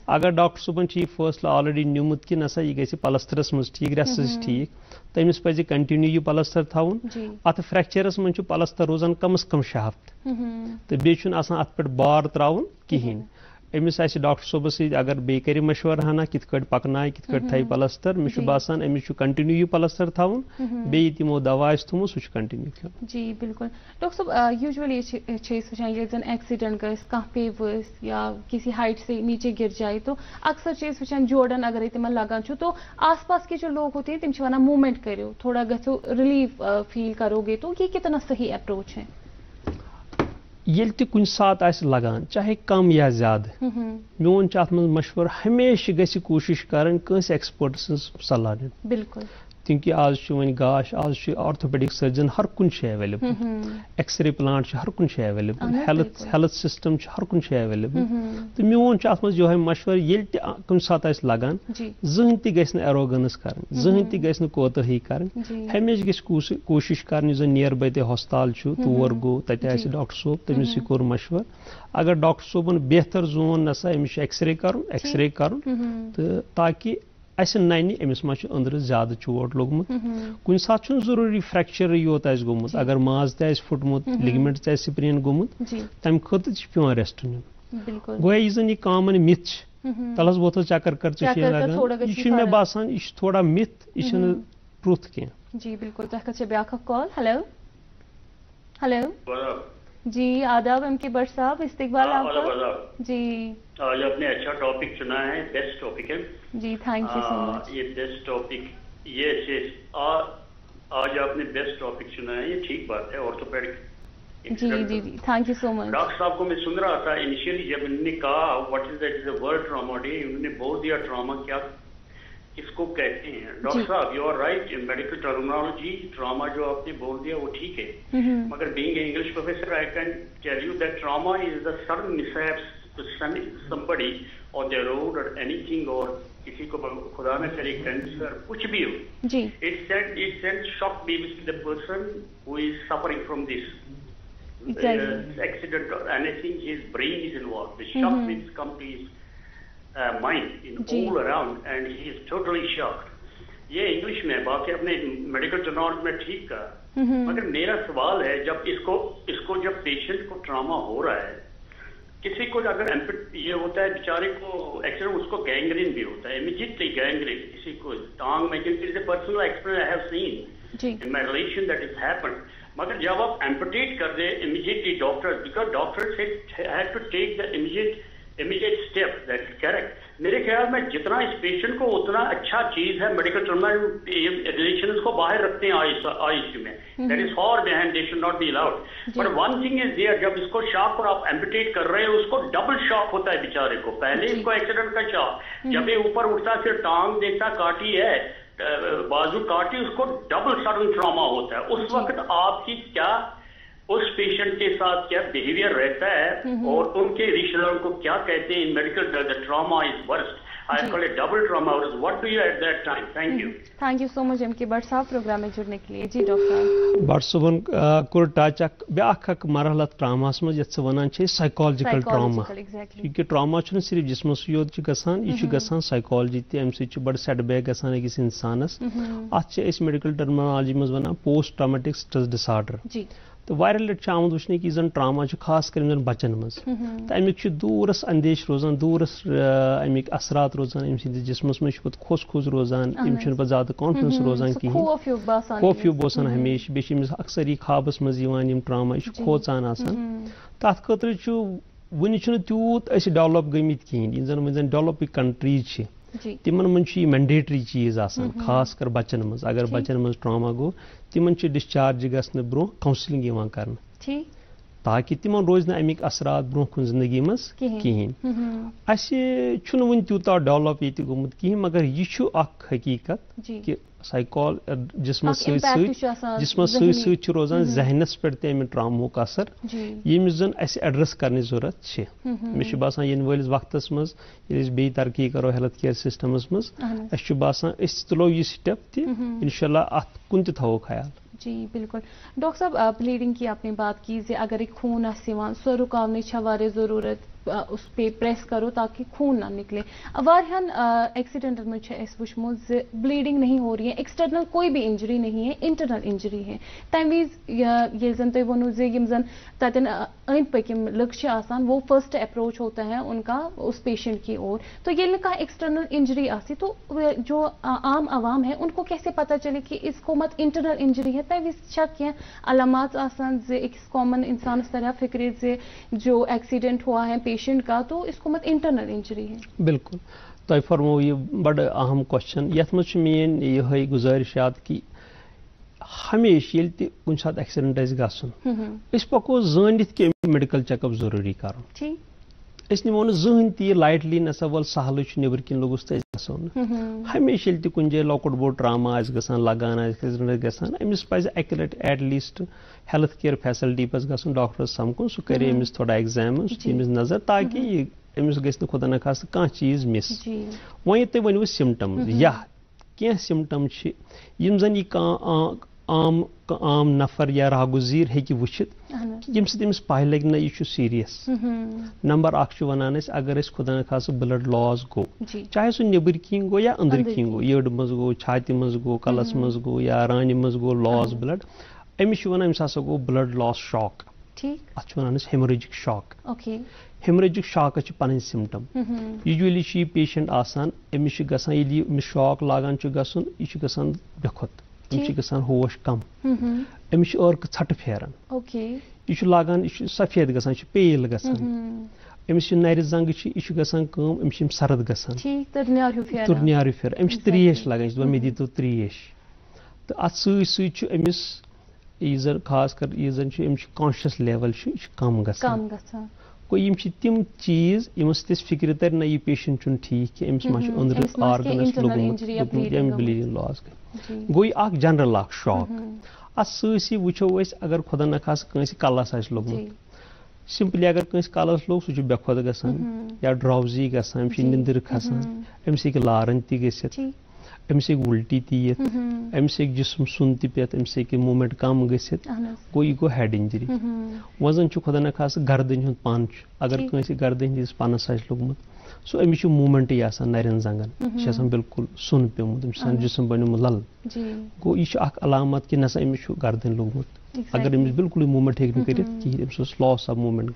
अगर डॉक्टर सोबन यह फैसला ऑलरेडी निमुत कि नसा यह ग पलस्तरस मज ठीक रेस ठीक तमिस पज कंटिन्यू यह पलस्तर थवन अत फ्रैक्चरस मज पलस्तर रोजान कम अज कम शे हफ्त तो बे अत पे बार त्रावन कहें अमिस डॉक्टर सोबस अगर बे कर मशवर हना कित पकना कित थी पलस्तर मे बासान अमिस कंटिन्यू यह पलस्तर थवन बे तमो दवा थोमुत सह कंटिन्यू खेन जी बिल्कुल। डॉक्टर साहब यूजुअली वचान एक्सीडेंट पे या किसी हाइट से नीचे गिर जाए तो अक्सर वचान जोड़न अगर तिम लगान तो आस पास के जो लोग होते हैं तिम वन मूवमेंट करो थोड़ा गो रिलीफ फील करोगे तो ये कितना सही अप्रोच है? ये कुन सात लगान चाहे कम या ज़्यादा मोन अत मशवर हमेशा गि कोशिश कर एक्सपर्ट सलाह बिल्कुल क्योंकि आज वन गाश आज ऑर्थोपेडिक सर्जन हर कुन अवेलेबल एक्सरे प्लांट हर कुन अवेलेबल हेल्थ हेल्थ सिस्टम हर कुन अवेलेबल तो मोन यो मशवर ये कुन सात लगान। जहन तह एरोगनस कर जहन तह कोतही कर हमेशा गि कोशिश कर नियर बाय हस्पताल तोर गो तत डॉक्टर सोब तमिस कोर मशवर। अगर डॉक्टर सोबन बेहतर जोन नसा अमिस एक्सरे कर एक्सरे कर तो ताकि अस नन अमिस मा अंदर ज़्यादा चोट लोगमुत कुन सात ज़रूरी फ्रैक्चर योत गोमुत अगर माज त फुटमुत लिगमेंट त स्प्रेन गोमुत तम खुद पे रेस्ट नुन गो यह यह कॉमन मिथ तलस वोत चक्कर कर लगान यह मे बासान यह थोड़ा मिथ यह ट्रुथ कह जी बिल्कुल कॉल हेलो हेलो जी आदाब एम के बट साहब इस्तेकबाल आपका। जी। आज आपने अच्छा टॉपिक चुना है बेस्ट टॉपिक है। जी थैंक यू सो मच ये बेस्ट टॉपिक ये आज आपने बेस्ट टॉपिक चुना है ये ठीक बात है ऑर्थोपेडिक जी जी जी thank you so much doctor साहब को मैं सुन रहा था इनिशियली जब इन्होंने कहा what is that is a world trauma day उन्होंने बोल दिया ट्रॉमा क्या इसको कहते हैं। डॉक्टर साहब you are right in medical terminology trauma जो आपने बोल दिया वो ठीक है। मगर being English professor I can tell you that trauma is the सर्व निसबड़ी और द रोड और एनीथिंग और किसी को खुदा न करे कैंसर कुछ भी हो। It's it sent shock बीबीस the person who is suffering from this accident और anything his brain is involve this shock means come to is uh, mind in all around and he is totally shocked. ये English में बाकी अपने medical journal में ठीक का मगर मेरा सवाल है जब इसको इसको जब पेशेंट को ट्रामा हो रहा है किसी को अगर ये होता है बेचारे को एक्सीडेंट उसको गैंग्रीन भी होता है इमीजिएटली गैंग्रीन किसी को टांग में क्योंकि personal experience I have seen in my relation that is happen मगर जब आप एम्पटेट कर दे immediately doctor because doctor have to take the immediate immediate step that is correct मेरे ख्याल में जितना इस पेशेंट को उतना अच्छा चीज़ है मेडिकल रिलेशन को बाहर रखते हैं आईसीयू में। That is for behind they should not be allowed but one thing is there जब इसको शॉक और आप एम्पिटेट कर रहे हैं उसको डबल शॉक होता है बेचारे को। पहले इसको एक्सीडेंट का शॉक हम्म। जब ये ऊपर उठता फिर टांग देखता काटी है बाजू काटी उसको डबल सडन ट्रामा होता है। उस वक्त आपकी क्या उस पेशेंट के साथ क्या बिहेवियर रहता है और उनके रिश्तेदारों को क्या कहते हैं in medical the trauma is worst I call it double trauma. What do you at that time? Thank you. Thank you so much, M. K. Bhatt साहब प्रोग्राम में जुड़ने के लिए। जी डॉक्टर बट सुबन कोर टच अक ब्याख अक मरहला ट्रामास मज यत वनान छे साइकोलॉजिकल ट्रामा क्योंकि ट्रामा छ सिर्फ़ जिस्मस योत छ गसान यह गसान साइकोलॉजी ते अम सि बड़ सेटबैक गसान अकिस इंसानस अत मेडिकल टर्मिनोलॉजी मज वनान पोस्ट ट्रामेटिक स्ट्रेस डिसऑर्डर जी तो वार लट आमुद वुचन कि जन ट्रामा खास कर बचन मज तो अमिक दूरस अंदेश रोजान दूरस अमिक असरात रोजान अम सद जिसमस मे पे खोस खोज रोजान अम ज़्यादा कॉन्फिडेंस रोजान कहें खोफ्यू बोसान हमेशा बे अक्सर यह खाबस मज ट्रामा यह खोचान तथ खतर वन तूत डेवलप गमित कहें जन वन डेवलप कंट्रीज़ तिमन मज मैंडेटरी चीज़ खास कर बचन मज अगर बचन मज ट्रामा गो तिमन डिस्चार्ज ग ब्रो काउंसलिंग कर ताकि तिम रोज अमिक असरा ब्रो कुन ज़िंदगी मज कहें वन तूत डेवलप ये गोमुत कहें मगर यह हकीकत कि साइकोल जिसम जिसम सत रोजान जहनस पे तमिक ट्रामक असर। यमिस जन एड्रेस कर ज़रूरत मे बसान इन वलिस वक्त मज बे तरक्की करो हेल्थ केयर सिस्टमस मज बसान तुलो यह स्टेप तह इनशाला अत कुन थो ख्याल। जी बिल्कुल। डॉक्टर साहब ब्लीडिंग की आपने बात की अगर एक खून सो रुकावने ज़रूरत उस पे प्रेस करो ताकि खून ना निकले। वारियान एक्सीडेंटल में वो ब्लीडिंग नहीं हो रही है। एक्सटर्नल कोई भी इंजरी नहीं है इंटरनल इंजरी है। तमी ये जन तुम वो जन तन अंद पकम लुक वो फ़र्स्ट अप्रोच होता है उनका, उस पेशेंट की ओर। तो ये कहा एक्सटर्नल इंजरी आसी तो जो आम आवाम है, उनको कैसे पता चले कि इसको मत इंटरनल इंजरी है? तमी क्या अलामत आसान कॉमन इंसान तरह फ़िक्र जो एक्सीडेंट हुआ है पेशेंट का तो इसको मत इंटरनल इंजरी है। बिल्कुल। तो फरमो ये बड़ अहम क्वेश्चन ये मेन ये गुजारिश याद कि हमेश ये कुछ सात एक्सीडेंट गो पको जानित कि मेडिकल चेकअप ज़रूरी कर नमो जहन ती लाइटली नसा वल सहल नबर कन लोगुस तो गो हमेश ये कुछ जाए लकुट बोट ट्रामा गसान लगान गसान अमिस पज अक लट at least health care facility पज गसन डॉक्टर समकुन। सह कर अमिस थोड़ा एग्ज़ाम सह नज़र ताकि अमिस गि खुदा न खास कह चीज़ मिस वो तुम वो सिमटम या कह सिमटम जन यह आम आम नफर या रागुजीर हेकि वुचित यम लग ना यह सीरियस नंबर अख वनान अगर खुदा न खास ब्लड लॉस गो चाहे सह नबर किन गो या अंदर किन गो यड़ मज गो छाति मज गो कलस मज गो या रान मज गो लॉस ब्लड अमिस वन अमिस हसा गो ब्लड लॉस शॉक अत वन हेमोरेजिक शॉक हेमोरेजिक शॉक पन सिमटम यूजुअली यह पेशेंट आसान अमिस गसान शॉक लागान यह गसान बेखुत होश कम अमिस अर्क छट फेरान यह लागान यह सफ़ेद गसान पेल गसान अमिस नर जंग यह गसान अमिस सरद गसान फेर अमिस त्रेश लगान मे दीतो त्रेश तो अत समिस खास कर यह जन कॉन्शियस लेवल कम ko yim chi tim cheese yim stis fikir tar na yi patient chun theek yim smash under organs lugum yim bleeding loss goi ak general ak shock. Asösi wucho wes agar khoda na khas kansi kalas as lugum simply agar kansi kalas log su chu bekhod gasan ya drowsy gasan chi nindir khasan mc ki laran ti geset अमिस उल्टी तीत अमिस जिसम सुन पेत Amish moment कम गसित गो यह गो head injury वज़न जन खुदा न खास गर्दन हूँ पन अगर कंस गर्दन हंदिस पनस लोगमुत सो अमिस मूवमेंट नरन जंगन बिल्कुल सुन पेमुत जिसम बनमुत लल गो यह अलामत कि ना अमिस गर्दन लोगमुत अगर अमिस बिल्कुल मूवमेंट हे कहें लॉस ऑफ़ मूवमेंट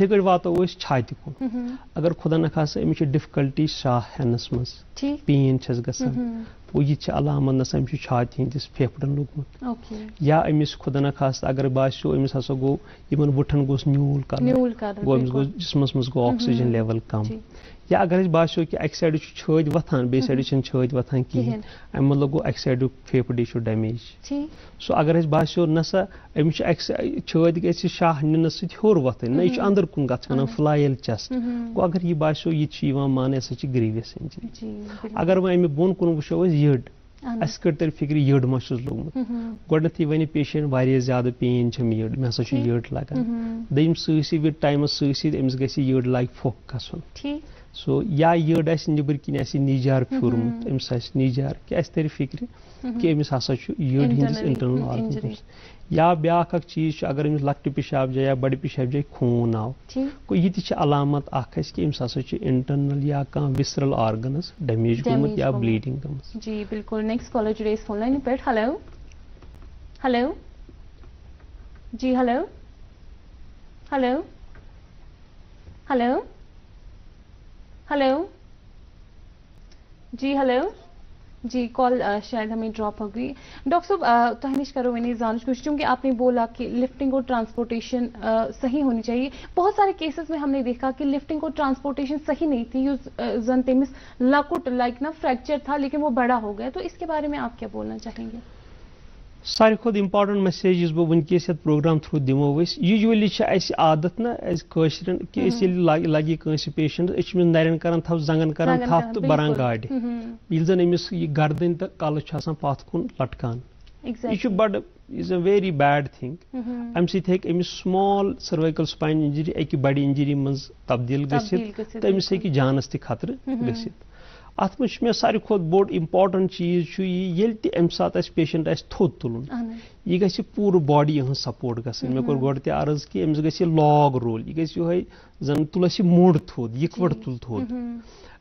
पे वातो छाति अगर खुदा न खास अमिस डिफिकल्टी शाह हेनस मज पेन गसान वो यह अलामत नसा अमिस छाति हंदिस फेफड़न लोगमुत या अमिस खुदा न खास अगर बासो अमिस हसा गो इन वुठन गोस न्यूल कर गो अमिस गो जिसमस मज गो ऑक्सीजन लेवल कम। या अगर बासो कि अक साइड छद वथान बे साइड छद वथान कहें अम मतलब गो अक साइड फेफड़ी डैमेज सो अगर बासो नसा अमिस छद ग शाह इन सोर वथन ना यह अंदर कुन गन फ्लायल चेस्ट गो अगर यह बासो यह मान यह ग्रीवियस इंजरी अगर वह अमि बोन कुन वो यड़ अस कर तेल फ़िक्र यड़ मा लोगमुत गोडनथी वन पेशेंट वारिया ज़्यादा पेन छम यड़ मे हसा यड़ लगान दम सी टाइम सी अमिस गि यड़ लाग फोक गसन सो या यड़ आस नबर किन निजार फ्यूरमुत अमिस निजार कि अस तर फ़िक्र कि अमिस हसा यड़ हंदिस इंटरनल ऑर्गन या ब्या चीज़ अगर अमिस लकट पेशाब जाए या बड़ पेशाब जाए खून आव को यह अलामत अख कि अमिस हसा इंटरनल या कह विसरल ऑर्गनस डैमेज गोमुत या ब्लीडिंग गमस जी बिल्कुल नेक्स्ट कॉलर जुड़े फ़ोन लाइन पे हेलो हेलो जी हेलो हेलो हेलो हेलो जी हेलो जी कॉल शायद हमें ड्रॉप हो गई। डॉक्टर साहब तहनीश करो मैंने जान क्योंकि आपने बोला कि लिफ्टिंग और ट्रांसपोर्टेशन सही होनी चाहिए। बहुत सारे केसेस में हमने देखा कि लिफ्टिंग और ट्रांसपोर्टेशन सही नहीं थी। जन तेमिस लकुट लाइक ना फ्रैक्चर था, लेकिन वो बड़ा हो गया। तो इसके बारे में आप क्या बोलना चाहेंगे? सारे खुद इम्पार्टेंट मैसेज यस बह वनकस प्रोग्राम थ्रू दिमो यूजली आदत ना कशर कि लगे कंस पेशेंट अमिस नरन कर थप जंगन कर थप तो बरान गाड़ ये जन अमिस यह गर्दन तो कल पथ कुन लटकान यह बड़ is a very bad thing अम समिस स्मॉल सर्वाइकल स्पाइन इंजरी अकि बड़ इंजरी मज तब्दील गमिस तो जानस तह खतर अत मे सारे खुद बोड़ इम्पार्टेंट चीज़ ये तम सात पेशेंट थोद तुलन यह ग पूर बॉडी हज सपोर्ट ग मे कोर गोड अर्ज़ कि अमिस ग लॉग रोल यह गो जन तुल मोड़ थोद इकवट तुल थोद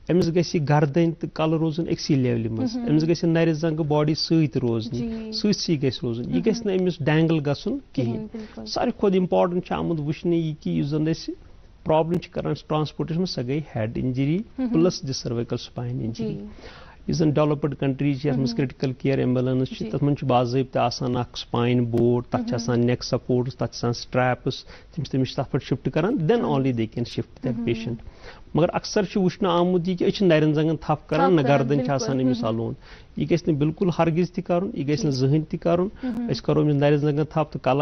अमिस ग गर्दन तो कल रोजन अक्सी लेवल मज अमिस ग नर जंग बॉडी सत रोजन सी ग रोजन यह गमिस डैंगल गन कहें सारे खुद इम्पार्टेंट आमुत वुचने यह कि जन प्रॉब्लम कर ट्रांसपोर्टेशन सह गई head injury plus the cervical spine injury yes जन डेवलप्ड कंट्रीज़ ये क्रिटिकल केयर एंबुलेंस तथ मन बाबा स्पाइन बोर्ड तथ नेक सपोर्ट्स तथ स्ट्रैप्स तम तमिस तथ पे शिफ्ट कर then only they can shift that patient मगर अक्सर वुचन आमुत यह कि नरन जंगन थप कर न गर्दन अमिस अलोन यह गि बिल्कुल हरगिज तह यह गि जहन तह करो अमिस नरन जंगन थप तो कल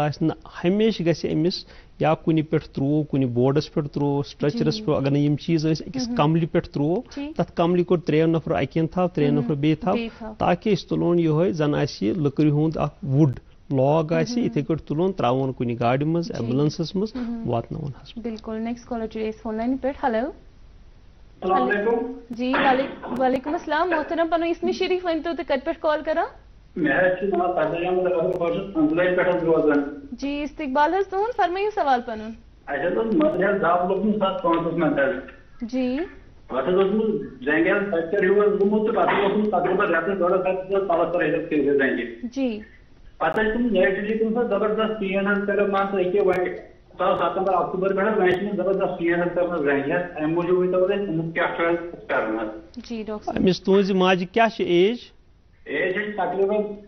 हमेशा गमिस या कुन पे त्रो कुन बोर्डस पे त्रो स्ट्रचरस पे अगर नम चीज़ अकिस कमल पे त्रो तथ कमल कोर त्रेन नफर अकिन थव त्रेन नफर बे ताकि तुलोन यह जन लकड़ हुंद वुड लॉग इथे कट तुलोन त्रावन कुन गाड़ी मज एम्बुलेंसस मज वातन बिल्कुल next caller today's phone line पे हेलो जी वालेकुम अस्सलाम मोहतरम पनो इसमें शरीफ वन तो पे कॉल करा जी इस्तकबाल फरमाइयो सवाल पनुन जी हुआ पत जी पत तुम नेटली तुम ज़बरदस्त पेन कर मान वन सतंबर अक्टूबर पे वह ज़बरदस्त पेन कर वो क्या कर जी डॉक्टर माज क्या एज? Is 65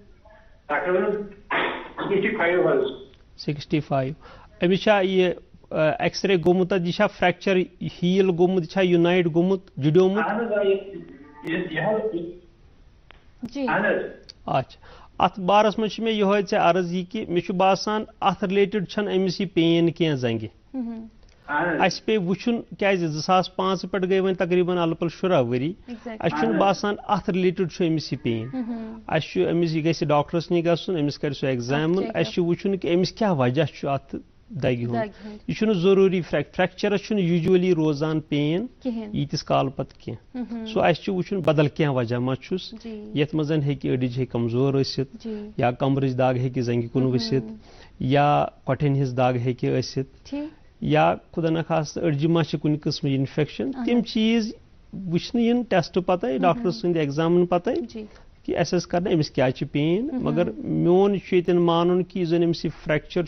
65 अमिस ये एक्सरे गोमुत यह फ्रैक्चर हील गोमुत यह यूनाइट गोमुत जुड़ोमुत अच्छा अत बारस मज मे ये अर्ज़ यह कि मे बासान अत रिलेटेड अमिस यह पेन कह जंगे अस पे वुचन क्या जसास पाँच पे गई वन तकरीबन अलपल शुरा वरी अस बासान अत रिलेटेड अमिस यह पेन अमिस यह ग डॉक्टरस नी गमिस कर सह एग्ज़ाम अस कि अमिस क्या वजह अत दगि हूँ यह ज़रूरी फ्रैक्चरस यूजली रोजान पेन यीतिस काल पत कह सो अस वुचन बदल क्या वजह मस ये मजन अड़ज हे कमज़ोर या कमरच दाग हे जंगि कुन वसित या कठन हिज दाग हे या खुदा न खास अड़जि मा कुन किस्म इन्फेक्शन तम चीज़ वुचन टेस्ट पत डॉक्टर सद एग्ज़ाम पत कि अस कर अमिस क्या पेन मगर मोन मान कि जन अमिस फ्रैक्चर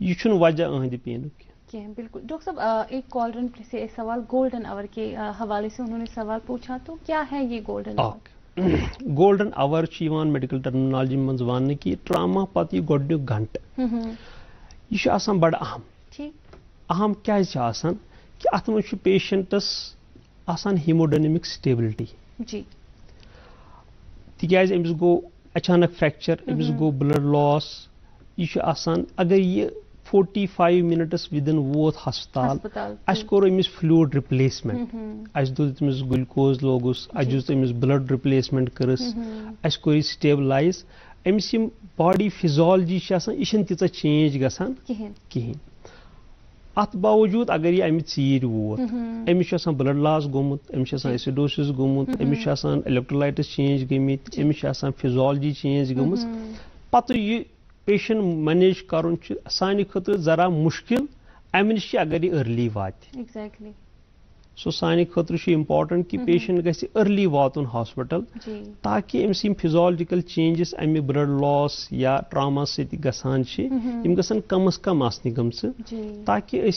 यह वजह अहद पेन बिल्कुल डॉक्टर साहब एक कॉलर से एक सवाल गोल्डन आवर के हवाले से उन्होंने सवाल पूछा तो क्या है ये golden hour golden hour medical terminology मज वन कि ट्रामा पत यह घंट यह बड़ अहम अहम क्या कि अत मज पेशेंटस हीमोडायनमिक स्टेबिलिटी जी। तिज अमिस गो अचानक फ्रैक्चर अमिस गो ब्लड लॉस यह अगर फोर्टी फाइव मिनटस विदिन वोत हस्पताल अस कोर अमिस फ्लूड रिप्लेसमेंट अस दुत तमिस ग्लूकोज लोगुस अस दुत अमिस ब्लड रिप्लेसमेंट करस। अस कोर स्टेबलाइज अमिस यम बॉडी फिजोलॉजी यह तीचा चेंज गसान कहें? अत बावजूद अगर यह अमि चीर वोत अमिस ब्लड लॉस गोमुत अमिस एसिडोसिस गोमुत अमिस इलेक्ट्रोलाइटस चेंज गमित अमिस फिजोलॉजी चेंज गमज पत यह पेशेंट मैनेज कर सान खतर जरा मुश्किल अमि नश अगर यह अर्ली वात exactly. सो सान खतर इम्पार्टेंट कि पेशेंट गि अर्ली वातन हॉस्पिटल ताकि अम्स फिजोलॉजिकल चेंजेस अमि ब्लड लॉस या ट्रामा गसान गसन कम अज कम गमस ताकि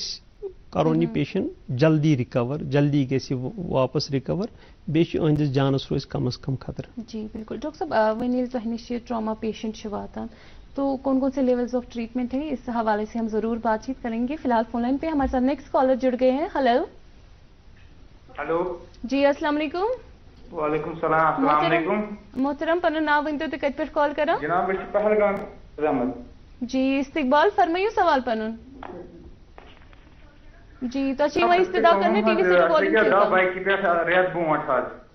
करोन यह पेशेंट जल्दी रिकवर जल्दी गि वापस रिकवर बेस अहंदिस जानस रोज कम अज कम खतर। जी बिल्कुल। डॉक्टर साहब वन तह नश ट्रामा पेशेंट वातान। तो कौन कौन से लेवल्स ऑफ़ ट्रीटमेंट है? इस हवाले से हम ज़रूर बातचीत करेंगे। फ़िलहाल फ़ोन लाइन पे हमारे साथ नेक्स्ट कॉलर जुड़ गए हैं। हेलो हेलो जी अस्सलाम वालेकुम। वालेकुम सलाम अस्सलाम वालेकुम। मोहतरम पन ना वनतो तो कत पर कॉल करा। जनाब मिस्टर पहलगाम रहमत। जी इस्तकबाल फरमाइयो सवाल पन जी तो वही इस्तदा करने टीवी से वॉल्यूम बाइक पे रियाद बोट हाज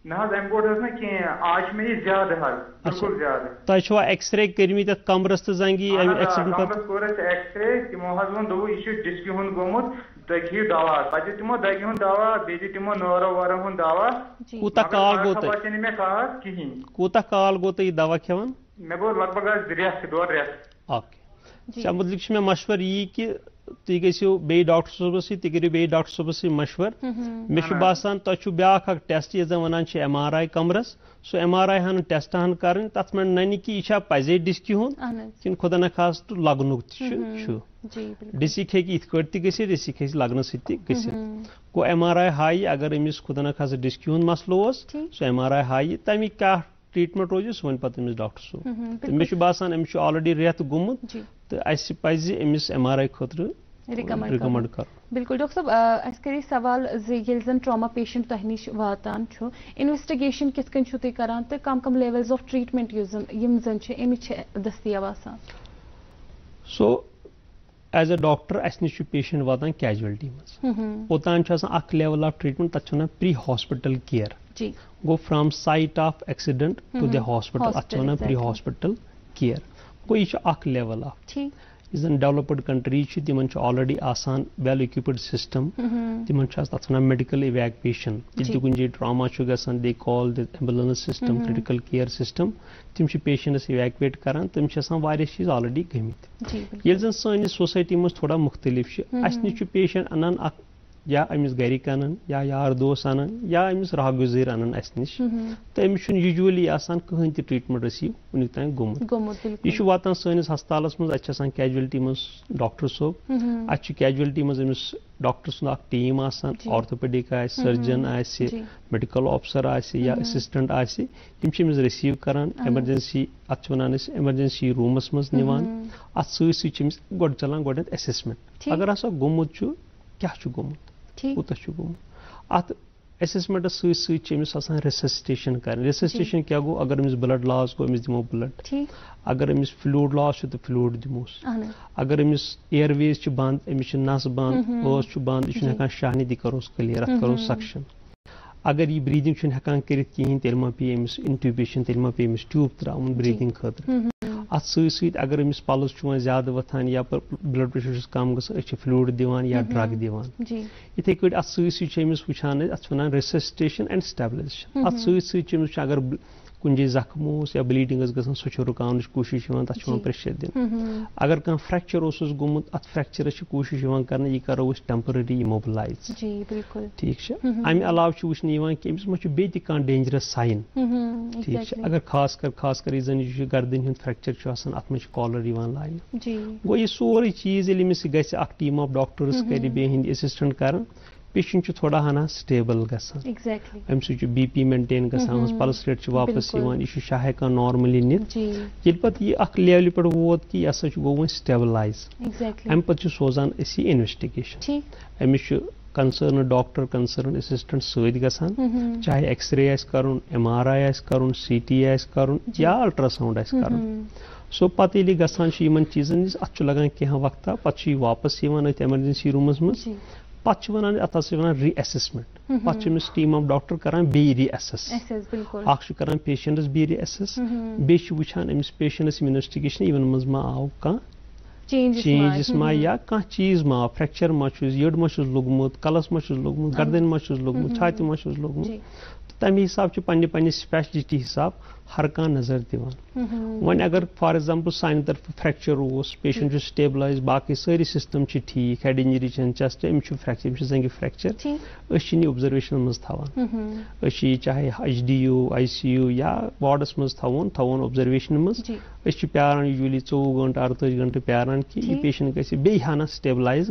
कहें वन मे खोड़ी जंग पे बह वन बारे त्रा न बन मे पकन डॉक्टर साहब आप इंटरेक्ट करेंगे ओके इस ये जंगे दाग या कमरस दाग यह ना अम ब्रोह तक कह तुम एक्सरे कर्मी तथ कमरस तो जंगी एक्सीडेंट एक्सरे तमो वो दो यह डिस्क हुंद गोमुत तुम खियो दवा पे तमो दगि हुंद दवा बे तमो नोरो वोरो हुंद दवा कूता काल गो मे कहा कहें कूता काल गो तो दवा खेवान मे गो लगभग रेत दोर रेत ओके मुतलिक मे मशवर यी कि तुम गो बे डॉक्टर सोबस तुम करो बे डॉक्टर सोबस मशवर। मे बासान तुम ब्या टेस्ट ये वन एम आर आई कमरस। सो एम आर आई हन टेस्ट हन कर तथ मे नन कि यह पजे डिस्क हुंद कि खुदा न खास तो लगन डिसिक हे इत पे डिसिक लगन गो एम आर आई हाई अगर अमिस खुदा न खास डिस्क हुंद मसलो सो एम आर आई हाई तमिक क्या ट्रीटमेंट रोज सह वन पे डॉक्टर सोब मे बासान अमिस ऑलरेडी रेत गुमुत तो अस पज अमिस एम आर आई खुद रिकमेंड कर। बिल्कुल डॉक्टर साहब अस कर सवाल जन ट्रामा पेशेंट तह नश वातान इन्वेस्टिगेशन कन तुम करान तो कम कम लेवल्स ऑफ़ ट्रीटमेंट यम जन अमिच दस्तियाब आसान सो एज अ डॉक्टर अस नश पेशेंट वातान कैजुअलिटी मज ओतान लेवल ऑफ़ ट्रीटमेंट तथ pre hospital care go from site of accident to the hospital अत प्री हॉस्पिटल केयर गो यह लेवल जन डेवलप्ड कंट्रीज़ तिमन ऑलरेडी आसान वेल इक्विप्ड सिस्टम तिमन तथ वन मेडिकल इवैक्यूएशन ये कुछ trauma गसान they call the ambulance system critical care system तिम पेशेंटस इवैक्यूएट करान तम चीज़ ऑलरेडी गमित ये जन सोसाइटी मज थोड़ा मुख्तलिफ़ अस नश पेशेंट अनान या अमिस गरिक अनन या यार दोस्त अनन या अमिस राह गुजर अनन अस नश तो अमिस आसान कहीं ते ट्रीटमेंट रिसीव उन तान गोमुत यह वातान सैनिस हस्पतालस मज कैजुअलिटी मज डॉक्टर सोब अत कैजुअलिटी मज अमिस डॉक्टर सुन टीम आसान ऑर्थोपेडिक आ सर्जन मेडिकल ऑफिसर या असिस्टेंट आम रिसीव करान एमरजेंसी अत वन एमरजेंसी रूमस मज निवान अत सत गो चलान गोड असेसमेंट अगर हसा गोमुत क्या गोमुत कूत गुम अत असेसमेंट समिस रेसिस्टेशन कर। रेसिस्टेशन क्या गो? अगर अमिस ब्लड लॉस गो अमिस दिमो ब्लड अगर अमिस फ्लूड लॉस तो फ्लूड दिमोस अगर अमिस एयरवेज बंद अमिस नस बंद ओस बंद यह हेकान शाहनी दी करोस क्लियर अत करो सक्शन अगर यह ब्रीदिंग हेकान कर कहें तेल मा पे अमिस इंट्यूबेशन तेल मा पे अमिस ट्यूब त्राउन ब्रीदिंग खतर अत सत अगर अमिस पल्स ज़्यादा वथान या ब्लड प्रेशर कम ग फ्लूड दिवान या ड्रग दिवान इथे कट अत समिस वुचान अत वन रेसिस्टेशन एंड स्टेबलाइजेशन अत समिस अगर कुछ जाए जख्म या ब्लीडिंग गसान रुकान कोशिश तथ प्रेशर दिन अगर कह फ्रैक्चर गोमुत अत फ्रैक्चर कोशिश कर यह करो टेम्पररी इमोबलाइज ठीक अमे अलाव वुचन कि अमिस मा बे डेंजरस साइन ठीक है अगर खास कर खास कर जन गर्दन हूँ फ्रैक्चर अत मे कॉलर लाइन गो यह सोरे चीज़ ग टीम ऑफ़ डॉक्टर्स कर बे असिस्टेंट कर पेशेंट थोड़ा हना स्टेबल गम बी पी मेंटेन गसान पल्स रेट वापस यह शाह हेकान नॉर्मली नित। ये पे लेवल पे वोत कि यह गो वो स्टेबलाइज अम पे सोजान इन्वेस्टिगेशन अमिस कंसर्न डॉक्टर कंसर्न असिस्टेंट गसान चाहे एक्सरे कर एम आर आई कर सी टी कर या अल्ट्रासाउंड कर। सो पे गसान चीजन अत लगान कह वक्त पे वापस एमरजेंसी रूमस मज पे वन अत वन री असेसमेंट पे टीम ऑफ़ डॉक्टर करान बे री असेस कर पेशेंटस बे री असेस बे वुचान अमिस पेशेंटस इन्वेस्टिगेशन इवन मज मा आव कह चेंजेस मा या कह चीज़ मा फ्रैक्चर मा यड़ मा लोगमुत कलस मा लोगमुत गर्दन मा लोगमुत छाति मा लोगमुत तमे हिसाब पन्ने पन्ने स्पेशलिटी हिसाब हर कह नज़र दिवान। वन अगर फॉर एग्जांपल सान तरफ़ फ्रैक्चर उस पेशेंट स्टेबलाइज बाकी सारी सिस्टम ठीक हेड इंजरी चेस्ट अमिस फ्रैक्चर जंग फ्रैक्चर ऑब्जर्वेशन मज थवान। चाहे H D U I C U या वार्डस मज थवन थवन ऑब्जर्वेशन मज। प्यारान यूजली चौवह घंटे अड़तालीस घंटे प्यारान कि यह पेशेंट गि बेहाना स्टेबलाइज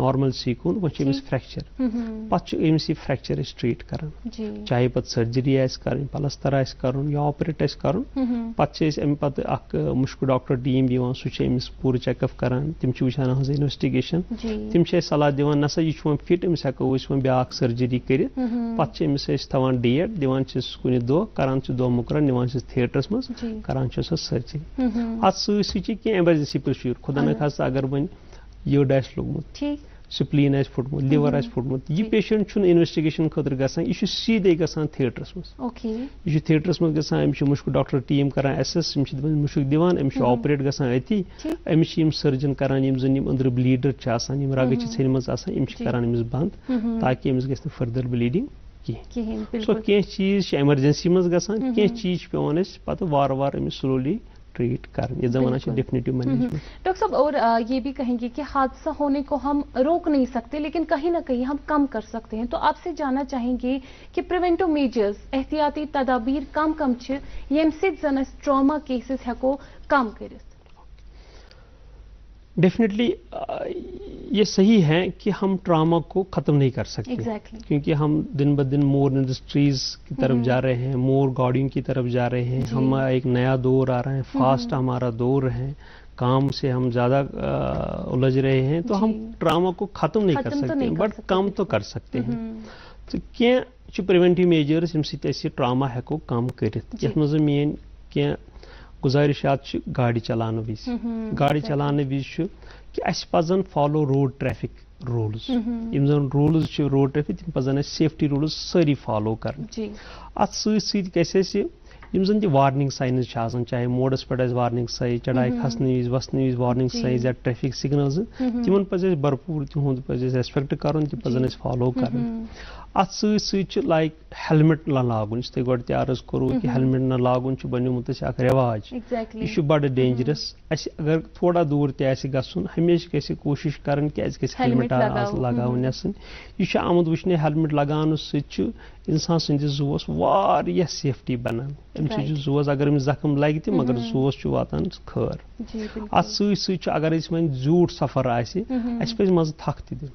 गसन तम पे वन डेफिनेटिव मैनेजमेंट वन गो यह पेशेंट स्टेबलाइज यह आव वन वापस नॉर्मल सी कुन वन फ्रैक्चर पे फ्रैक्चर ट्रीट कर चाहे पे सर्जरी कर पलस्तर कर या ऑपरेट कर पे मुश्क डॉक्टर टीम दिवान सह पूरे चेकअप कर। तम वुचान हज इन्वेस्टिगेशन तम सलाह दिवान नसा यह फिट अमिस हेको ब्या सर्जरी कर। पे अमिस थवान डेट दिवान कुन दह करान दह मुकर निवान थिएटरस मज करान सर्जरी अत सह एमरजेंसी प्रोसीजर खुदा न खास अगर वन यड लोगमुत। स्प्लीन आज फुटमुत लिवर आज फुटमुत। यह पेशेंट इन्वेस्टिगेशन खतर गसान यह सीधे थिएटरस मज यह थिएटरस गसान अमिस मुश्क डॉक्टर टीम कर एसेस मुश्क दिवान अमिस ऑपरेट अति अमिस सर्जन करान जन अंदर ब्लीडर रग छन मज करान अमिस बंद ताकि अमिस गि फर्दर ब्लीडिंग कहें सो कह चीज़ एमरजेंसी मज गसान कह चीज़ पेवान पत वार वार अमिस स्लोली ट्रीट कर ये जमाना डेफिनेटिव मैनेजमेंट डॉक्टर साहब और ये भी कहेंगे कि हादसा होने को हम रोक नहीं सकते लेकिन कहीं ना कहीं हम कम कर सकते हैं। तो आपसे जानना चाहेंगे कि प्रिवेंटिव मेजर्स एहतियाती तदाबीर कम कम ये जन ट्रामा केसेस हेको कम कर। डेफिनेटली ये सही है कि हम ट्रामा को ख़त्म नहीं कर सकते। Exactly. क्योंकि हम दिन ब दिन मोर इंडस्ट्रीज़ की तरफ़ हम्म। जा रहे हैं मोर गाड़ियों की तरफ़ जा रहे हैं। हम एक नया दौर आ रहा है फास्ट हम्म। हमारा दौर है। काम से हम ज़्यादा उलझ रहे हैं तो हम ट्रामा को ख़त्म नहीं कर तो सकते तो बट कम तो कर सकते हैं। हम्म। तो क्या प्रिवेंटिव मेजर्स यम ट्रामा हेको कम कर? मेन क्या गुजारिशात गाड़ी चलाने विज गाड़ी चलाने विज कि अस पजन फॉलो रोड ट्रैफ़िक रूल्स यम जन रूल्स रोड ट्रैफ़िक तम पजन सेफ्टी रूल्स सारी फॉलो कर अत सत यम जन वार्निंग साइनस चाहे मोडस पे वार्निंग साइज़ चढ़ाई खसने विज वसने विज वार्निंग साइज़ या ट्रैफ़िक सिग्नल्स तिमन पे भरपूर तिहुंद पे रेस्पेक्ट कर पजन फॉलो कर अत लाइक हेलमेट न लागुन इस गो अर्ज़ करो कि हेलमेट न लागुन बनमुत रिवाज. यह बड़ डेंजरस अस अगर थोड़ा दूर तुन हमेशा गि कोशिश कर हेलमेट लगा यह आमुद वुचने हेलमेट लगान सत इंसान सन्दस जोस वारिया सेफ्टी बनान अम जोस अगर अमिस जख्म लगे तो मगर जोस वातान खर। अत अगर वन जूट सफ़र आस पे मज थक दिन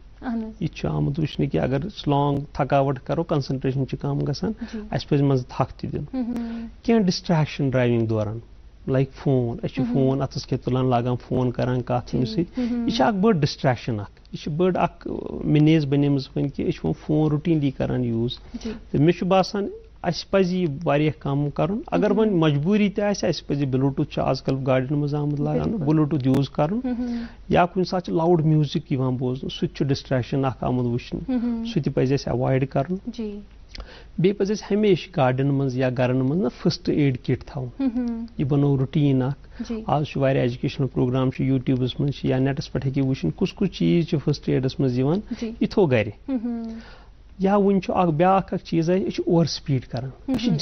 यह आमुद वुचने कि अगर लॉन्ग थकावट करो कंसंट्रेशन कम गसान अस पे मज थक दिन क्या डिस्ट्रैक्शन ड्राइविंग दौरान लाइक फ़ोन अच्छे फ़ोन अथस के तुलान लागान फ़ोन करान कत बड़ डिस्ट्रैक्शन यह बड़ मिनेज बनेम वन कि फ़ोन रुटीनली करान यूज़ तो मे बासान अस पह कम कर अगर वन मजबूरी तह ब्लूटूथ आजकल गाड़ियों मज आमुद लगान ब्लूटूथ यूज़ कर या कुछ सात लाउड म्यूज़िक बोजन सह डिस्ट्रैक्शन आमुद वुचन सह तह अवॉइड कर बे पे हमेशा गाड़ियों मज या गरन मज फ़र्स्ट एड किट थो यह बनो रूटीन आज एजुकेशनल प्रोग्राम यूट्यूबस मज या नेटस पे हे वुचन कुस कुस चीज़ फ़र्स्ट एडस मज यह थो गर या वन ब्या चीज़ यह ओवर स्पीड कर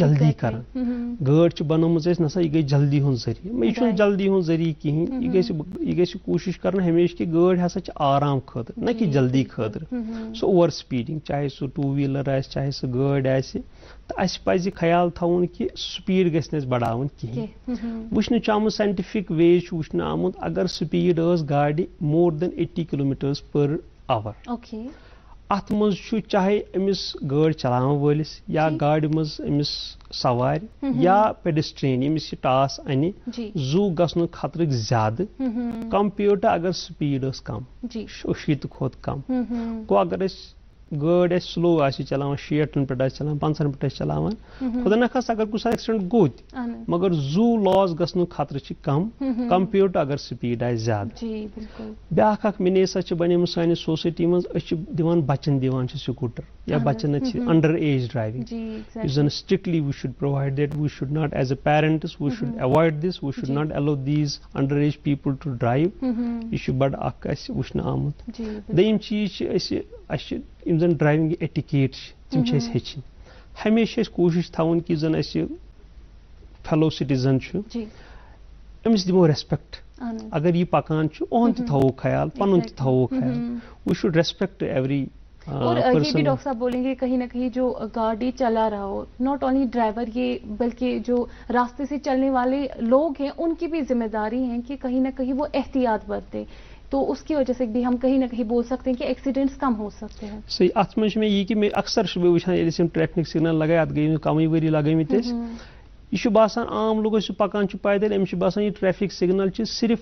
जल्दी कर गाड़ बनोज नसा यह गई जल्दी हूँ ज़रिए यह जल्दी हूँ ज़रिए कहें यह गि कोशिश कर हमेशा कि गाड़ हसा आराम खतर न कि जल्दी खतर सो ओवर स्पीडिंग चाहे सह टू व्हीलर आ चाहे सह गाड़ आ तो अस पज ख्याल थवन कि स्पीड गि बढ़ावन कहें वुचन आमुत साइंटिफिक वेज वुचन आमुत अगर स्पीड गाड़ more than eighty kilometres per hour अत मज चाहे अमिस गाड़ चल वलिस या गाड़ मज अमिस सवार या पेडिस्ट्रेन यमिस टास अन जू ग खतर ज़्यादा कंपेयर टू अगर स्पीड कम शीत खोत कम गो अगर गाड़ी स्लो चलान शीटन पे चलान पंचन पे चलान खुदा न खास अगर कुछ एक्सीडेंट गो मगर जू लॉस गसन खतर कम कंपेयर टू अगर स्पीड आ ज़्यादा ब्या मे सा बन सान सोसाइटी मज दिवान बचन दिवान स्कूटर या बचन अंडर एज ड्राइविंग जन strictly we should provide that we should not as a parents we should avoid this we should not allow these under age people to drive यह बड़ वुन आमुत दम चीज़ जन ड्राइविंग एटिकेट तम हेचन हमेशा कोशिश थवन कि जन अस फेलो सिटीजन अमिस दिमो रेस्पेक्ट अगर यह पकान ओहन थो ख्याल पन थो ख्याल। वी शुड रेस्पेक्ट एवरी और ये भी डॉक्टर साहब बोलेंगे कहीं ना कहीं जो गाड़ी चला रहा हो नॉट ओनली ड्राइवर ये बल्कि जो रास्ते से चलने वाले लोग हैं उनकी भी ज़िम्मेदारी है कि कहीं ना कहीं वो एहतियात बरते। तो उसकी वजह से भी हम कहीं ना कहीं बोल सकते हैं कि एक्सीडेंट्स कम हो सकते हैं। सही अत मे मे ये कि मे अक्सर वुचान ट्रैफ़िक सिग्नल लगे अत गई कम वरी लगे यह बसान आम लोग पकान पैदल अम्स बासान यह ट्रैफ़िक सिग्नल सिर्फ़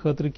खतर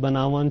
बनावान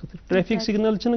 खतर ट्रैफ़िक सिग्नल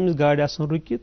अमिस गाड़ी रुकित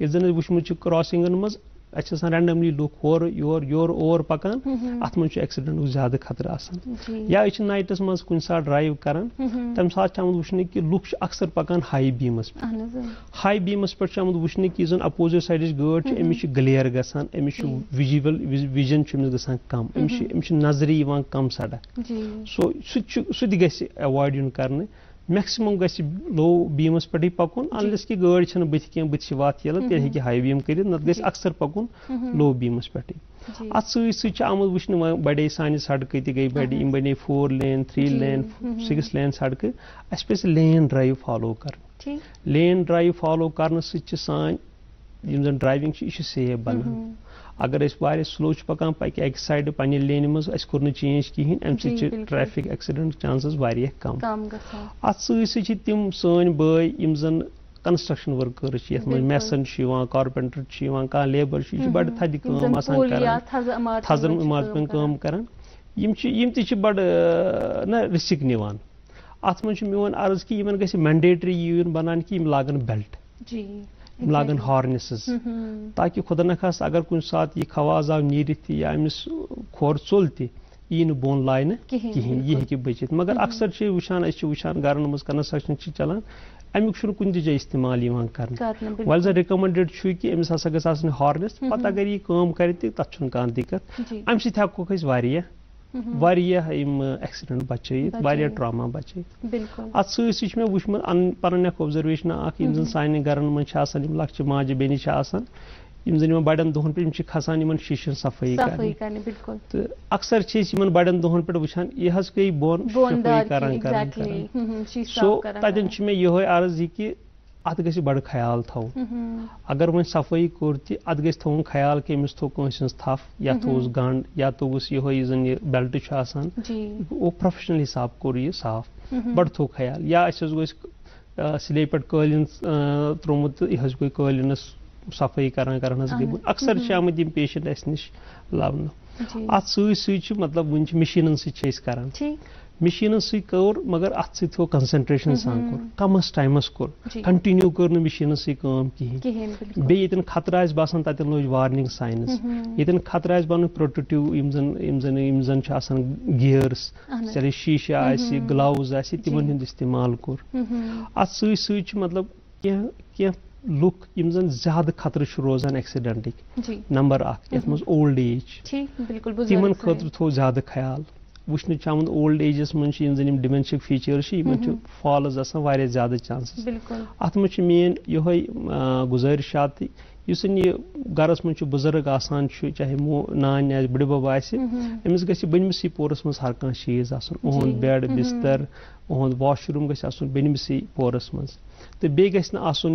ये जन वुचमुत क्रॉसिंगन अच्छे रैंडमली लुक होर योर योर ओवर पकान अत मज एक्सीडेंट ज़्यादा खतर या नाइटस मज सात ड्राइव कर तम सात आमुत वुचन कि लुक अक्सर पकान हाई बीमस पे हाई बीमस पे आमुत वुचन कि जन अपोजिट साइड गाड़ अमिस ग्लेयर गसान अमिस विजिबल विजन गसान कम अमिस नज़र कम सड़क सो सह गवॉइड कर मैक्सिमम गि लो बीमस पे पकुन अनलेस कि गाड़ी छन बुथ कह बुथ वात ये तेल हे हाई बीम कर नत अक्सर पकुन लो बीमस पे अत सत आमुद बड़े सान सड़क गई बड़े यम बने four lane three lane six lane सड़क अस पे लेन ड्राइव फॉलो कर। लेन ड्राइव फॉलो कर सान जन ड्राइविंग यह सेफ़ बनान अगर स्लो पकान पकि अक साइड पे लेन मज कोर चेंज कहें अम ट्रैफ़िक एक्सीडेंट चांसेस कम अत तम सन जन कंस्ट्रक्शन वर्कर्स ये मेसन कारपेंटर कह लेबर बड़ थद थजन इमारत पे कर बड़ ना रिस्क निवान अत मोन अर्ज़ कि ग मैंडेटरी यून बनान कि लागन बेल्ट लागन हार्नेस ताकि खुदा न खास अगर कुछ सात यह खवाज आव नीरित या अमिस खोर चोल यी न बोन लाइन कहें यह हे बचित मगर अक्सर वुचान वुचान गरन मज कंस्ट्रक्शन चलान अमुक कुन जाए इस्तेमाल कर वल सा रिकमेंडेड कि अमिस हसा गस हार्नेस पत अगर यह काम कर तथ कह दिक्कत अम सो एक्सीडेंट बचित ट्रामा बचित अत सत मे वुचमुत पन ऑब्जर्वेशन अन सान गरन मन लक्च माज बेन जन बड़न दोहन पे खसान शीशन सफ़ाई तो अक्सर बड़न दोहन पे वुचान यह गई बोन सो तन मे ये अर्ज़ कि अत ग बड़ ख्याल थो अगर वो सफ़ाई कोर अत ग ख्याल कि अमिस थो थफ या थोस गंड या तोगस ये जन ये बेल्ट वो प्रोफेशनल हिसाब कोर यह साफ़। बड़ थो ख्याल। या गो सिले पे कलिन त्रोमुत यह गई कलिनस सफ़ाई कर गई अक्सर आमद पेशेंट अस नश लवन। अत सत मतलब वन मशीन सकान मशीन सौर मगर अत सो कंसनट्रेशन सान कोर कमस टाइमस कोर कंटिन्यू कर मशीन सम कहें बेन खतर बासान तन लोज वार्निंग साइनस ये खतर बन प्रोटेक्टिव जन गियर्स चले शीशा ग्लव्स तिमन इस्तेमाल कोर अत मतलब कह लुक यम जन ज़्यादा खतर रोजान एक्सीडेंट नंबर अख ये ओल्ड एज तिमन थो ज़्यादा ख्याल वुचन आमुत ओल्ड एजस मन जन डिमेंशिक फीचर्स फॉल्स आसान ज़्यादा चांसेस अत मे मेन ये गुजारिशात इस गरस मज बुज़ुर्ग आसान चाहे मो नान आ बड़बब आमिस गि बनमस पोरस मज हर कह चीज़ ओहद बेड बिस्तर ओहद वाशरूम गि बनमस पोरस मज तो बे गि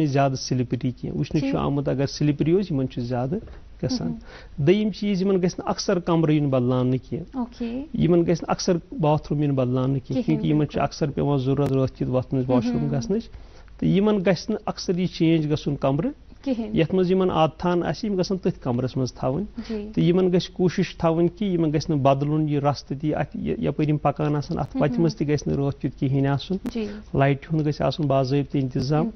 ज़्यादा स्लिपरी कह वुचन आमुत अगर स्लिपरी हो ज़्यादा गसान दयम चीज़ इन ग अक्सर कमर इन बदलान कह ग अक्सर बाथरूम इन बदलान कह क्योंकि इन अक्सर पे ज़रूरत रात वथन वाशरूम गसन तो इन ग अक्सर यह चेंज ग कमर यथ मज गसन तथ कमरस मज थावन तो यमन गस कोशिश थावन कि यमन गस न बदलुन ये रास्त ती यपर यम पकान अत पच मज ति न रोत लाइट गस आसन बाजाबत इंतज़ाम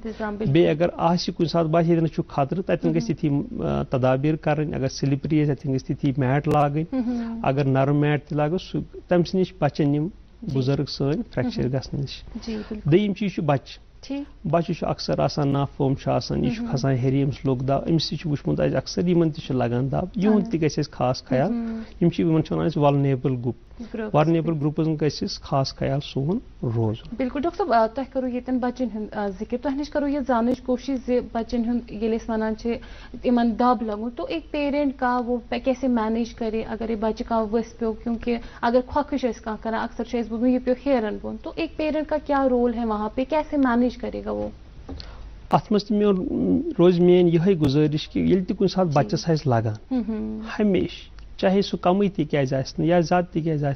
बे अगर कुन सात बास यदन छु खतरे ततन गस ति तदाबीर करन अगर स्लिपरी ततन गस ति मैट लागन अगर नरम मैट ति लागो तमस निश बचन बुज़ुर्ग सन फ्रैक्चर गसन निश दयिम चीज़ बच बच्चे अक्सर आसान नाफोम यह खसान हेरी अम्स लोग दब अम्स वुचमुत अक्सर इन तगान दब यून तस खास ख्याल वन वलनेबल ग्रुप वलनेबल ग्रुपन गस खास ख्याल सोन रोज बिल्कुल डॉक्टर साहब तुम करो ये बच्चन हूँ ज़िक्र तुह नश करो ये जान कोशिश बच्चन हूँ वन इन दब लगुन तो एक पेरेंट का वो कैसे मैनेज करे अगर ये बच्चे का वस पे क्योंकि अगर खोखश कर अक्सर ये पे हेरन बोन तो एक पेरेंट का क्या रोल है वहाँ पे कैसे मैनेज करेगा वो। अत मज मे रोज मेन यह गुजारिश कि ये तुम सात बच्चस आस लगान हमेश चाहे सह कम तिया या ज़्यादा तिया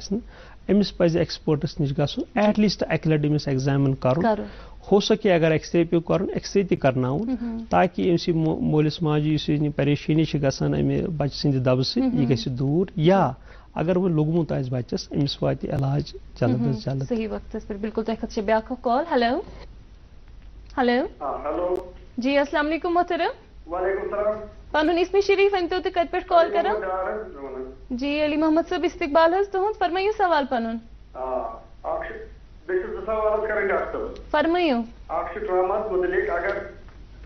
अमिस पज एक्सपर्टस नश गु एटलीस्ट एकेडमिक्स एग्जामिन कर। हो सके अगर एक्सरे पे कर एक्सरे तर्न ताकि अमस मोलिस माजि परेशानी गसान अमे बच सद दब सह यह दूर या अगर वो लोगमुत आ बच्चस अमिस वा इलाज जल्द अज जल्द। सही वक्त पर बिल्कुल तुम ब्या कॉल हेलो हेलो हेलो जी अस्सलाम वालेकुम मोहतरम। वालेकुम सलाम. पनुन इसमें शरीफ अन तो कत पे कॉल कर। जी अली मोहम्मद साहब इस्तकबाल हज तुहद फरमाइयो सवाल पनुन फरमाइयो। अगर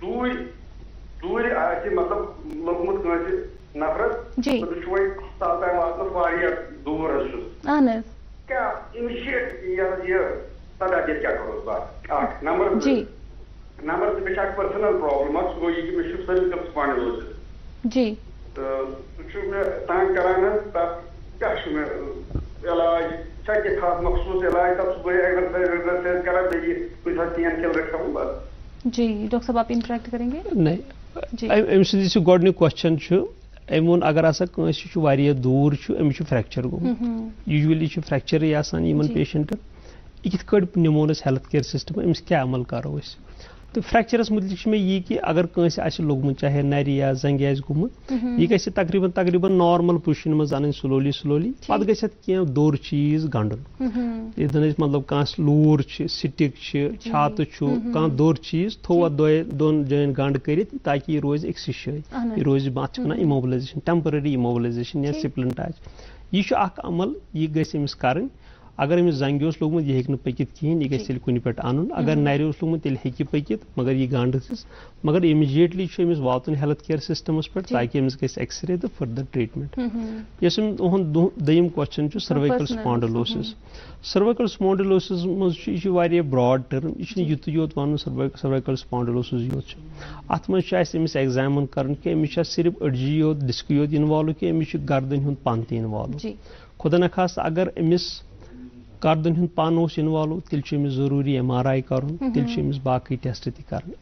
दूर दूर मतलब लोगमुत नफरत जी। दूर अहन क्या इनिशिएट ये तदादिर क्या करो नंबर। जी। नंबर मे पर्सनल प्रॉब्लम सह गो ये मे सर्विकल स्पॉन्डिलोसिस जी। तो सह तंग करान क्या इलाज क्या खास मखसूस इलाज तब सुबह एक्सरसाइज एक्सरसाइज करा बे कुछ तीन किल रखा बस। जी डॉक्टर साहब आप इंटरेक्ट करेंगे? नहीं। अम सद गोडन क्वेश्चन अम वो अगर हसा दूर अमिस फ्रैक्चर गोमुत यूजली फ्रैक्चर आसान पेशेंटन यह निमोन हेल्थ केयर सिस्टम अमिस क्या अमल करो तो फ्रैक्चरस मुतलिक मे यह कि अगर कंस लोगमुत चाहे नर या जंग गुमुत यह गि तकरीबन तकरीबन नॉर्मल पोजिशन मज अन स्लोली स्लोली पत गि दोर चीज़ गंडन। ये मतलब कह लूर स्टिक छात कह दोर चीज़ थोवा दोन जन गंड कर ताकि यह रोज अक्स यह रोज अत इमोबलाइजेशन टेम्पररी इमोबलाइजेशन या सिप्लंटाज यह अमल यह गमिस कर अगर अमिस जंग लोगमुत यह हेक पकित कहें यह गि कुन पे अन अगर नर लोगमुत तेल हे पकित मगर यह गंड मगर इमीजिएटली अमिस वातन हेल्थ केयर सिस्टमस पे ताकि अमिस गि एक्सरे तो फर्दर ट्रीटमेंट यस दम question cervical spondylosis cervical spondylosis मज ब्रॉड टर्म यह युत योत वन सर्वाइकल स्पॉन्डलोसिस योत अत मज एग्जामिन कर अमिस सिर्फ़ अड़जी योत डिस्क योत इन्वॉल्व कि अमिस गर्दन हूँ पन त इन्वॉल्व खुदा न खास अगर अमिस गर्दन हूँ पन इन्वॉल्व तेल ज़रूरी एम आर आई कर बाकी टेस्ट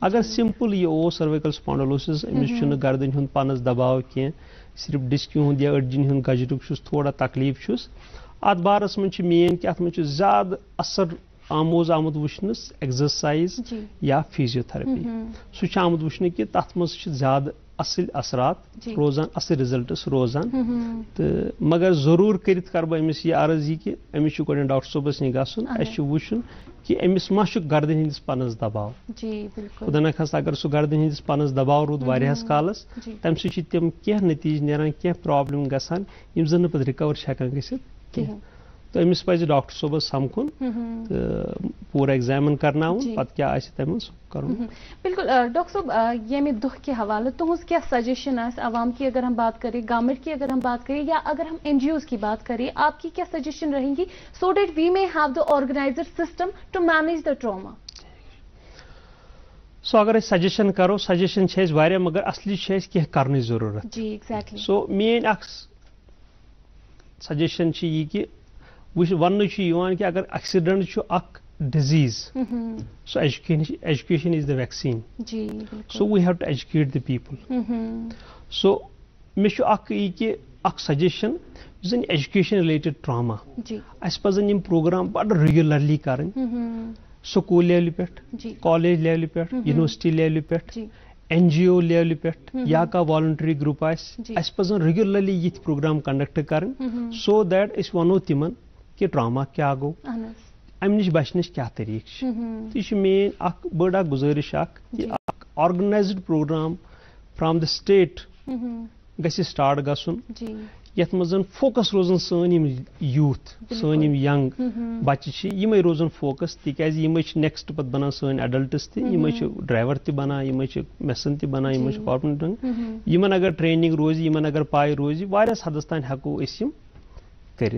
अगर सिंपल यह सर्वाइकल स्पॉन्डलोसिस अमिस गर्दन हूँ पनस दबाव कह सिर्फ़ डिस्क हूँ या अड़जन हूँ गजरुक थोड़ा तकलीफ़ अत बारस मज मेन कि अत ज़्यादा असर आमोज आमुत वुचनस एक्सरसाइज या फिजियोथेरेपी सह आमुत वुचन कि ज़्यादा असल असरात रोजान असल रिजल्टस रोजान। तो मगर ज़रूर कर कर अमिस यह अर्ज़ यह कि अमिस गो डॉक्टर सोबस नश गु वुचन कि अमिस मा गर्दन हंदिस पनस दबाव। खुदा न खास अगर सह गर्दन हंदिस पनस दबाव रूद वारियास कालस तम तम कह नतीज नान कह प्रॉब्लम गसान यम जन पे रिकवर हेकान गसित तो अमिस पज डॉक्टर सोबस समकुन पूरा एग्जामिन करना पत क्या तम कर। बिल्कुल डॉक्टर साहब ये दुख के हवाले तुहस क्या सजेशन आवाम की अगर हम बात करें गवर्नमेंट की अगर हम बात करें या अगर हम एन की बात करें आपकी क्या सजेशन रहेंगी? So that we may have the organiser system to manage the trauma so अगर सजेशन करो सजेशन मगर असली कह कर ज़रूरत जी एग्जैक्टली सो मेन सजेशन यह कि वन कि अगर accident disease so education is the vaccine so we have to educate the people so मे कि सजेशन जन एजुकेशन रिलेटेड ट्रामा अस पजन यम प्रोग्राम बड़ रेगुलरली कर। स्कूल लेवल पे कॉलेज लेवल पे यूनिवर्सिटी लेवल पे एन जी। ओ लेवल पे या का वॉलंटरी ग्रुप अस पजन रेगुलरली ये प्रोग्राम कंडक्ट कर। सो दैट वनो तिमन कि ट्रामा क्या गो? अम नश बचनच क्या तरीक यह मेन बड़ गुजारिश organized program from the state गि स्टार्ट गसन यथ फोकस रोजन सन यूथ सन यंग बच्चे यमे रोजन फोकस यमे नेक्स्ट पत बना सन एडल्टस तमे ड्राइवर त बना यमे मेसन त बना यमे कॉर्पोरेट यमन अगर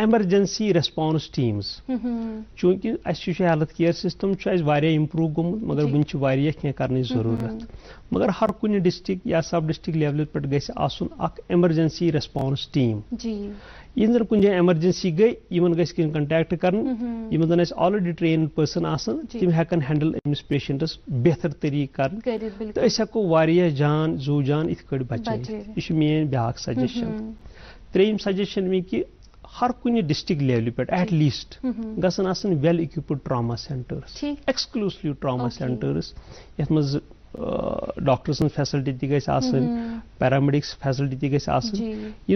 एमरजेंसी रेस्पॉन्स टीम्स चूँकि हेल्थ केयर सिस्टम इम्प्रूव गोमुत मगर वन कर ज़रूरत मगर हर कुन डिस्ट्रिक या सब डिस्ट्रिक लेवल पे गन एमरजेंसी रेस्पॉन्स टीम इन जन कुछ एमरजेंसी गई इन गन कंटेक्ट कर जन ऑलरेडी ट्रेन पर्सन तम हेकन हैंडल अमिस पेशेंटस बेहतर तरीक कर तो हेको जान जू जान इत बचा यह मेन ब्या सजेशन त्रेम सजेशन मे कि हर कुछ डिस्ट्रिक्ट लेवल पे at least गसन well equipped trauma centres exclusive trauma centres ये डॉक्टर सज फैसिलिटी तक पैरामेडिक्स फैसिलिटी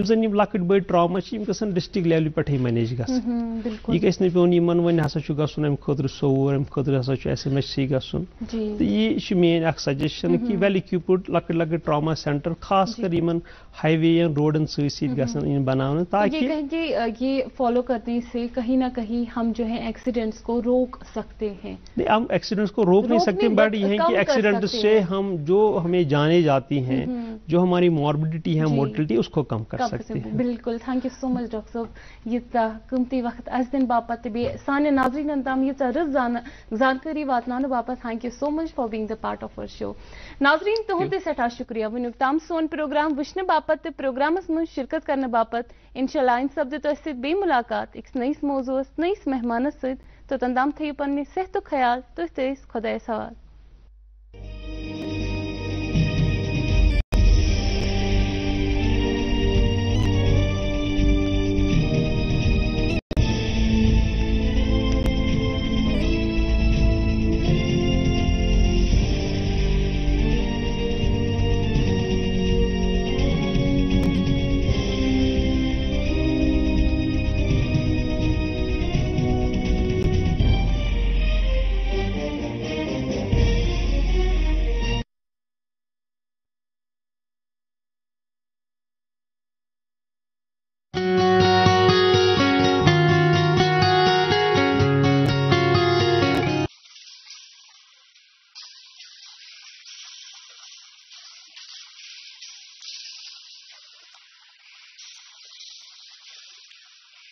जन लकट बड़ ट्रामा गसन डिस्ट्रिक्ट लेवल पे मैनेज गि पेन वन हसा गन अम खुद सोर अम हसा एस एम एस सी गन तो यह मेन सजेशन कि वेल इक्विप्ड लकट लकट ट्रामा सेंटर खास कर इन हाईवे रोडन सत बना ताकि ये फॉलो करने से कहीं ना कहीं हम जो है एक्सीडेंट्स को रोक सकते हैं। हम एक्सीडेंट्स को रोक नहीं सकते बट ये है कि एक्सीडेंट से हम जो हमें जाने जाती हैं जो हमारी मॉर्बिडिटी है मोर्टिलिटी उसको कम कर सकते हैं। बिल्कुल। Thank you so much doctor साहब। यीता कीमती वक्त अस दिन बापत बे सान नाजरीन तम यीता रज जानकारी वातन बापत thank you so much for being the part of our show नाजरीन तुहद सठा शुक्रिया। वनुक तम सोन प्रोग्राम वुचन बापत प्रोग्रामस मज शिरकत करने बापत। इनशाला इन सपद तो बे मुलाकात एक नईस मौजूस नईस मेहमान सत तो तंदाम थो पे सेहत ख्याल तुह खुदा सवाल। Música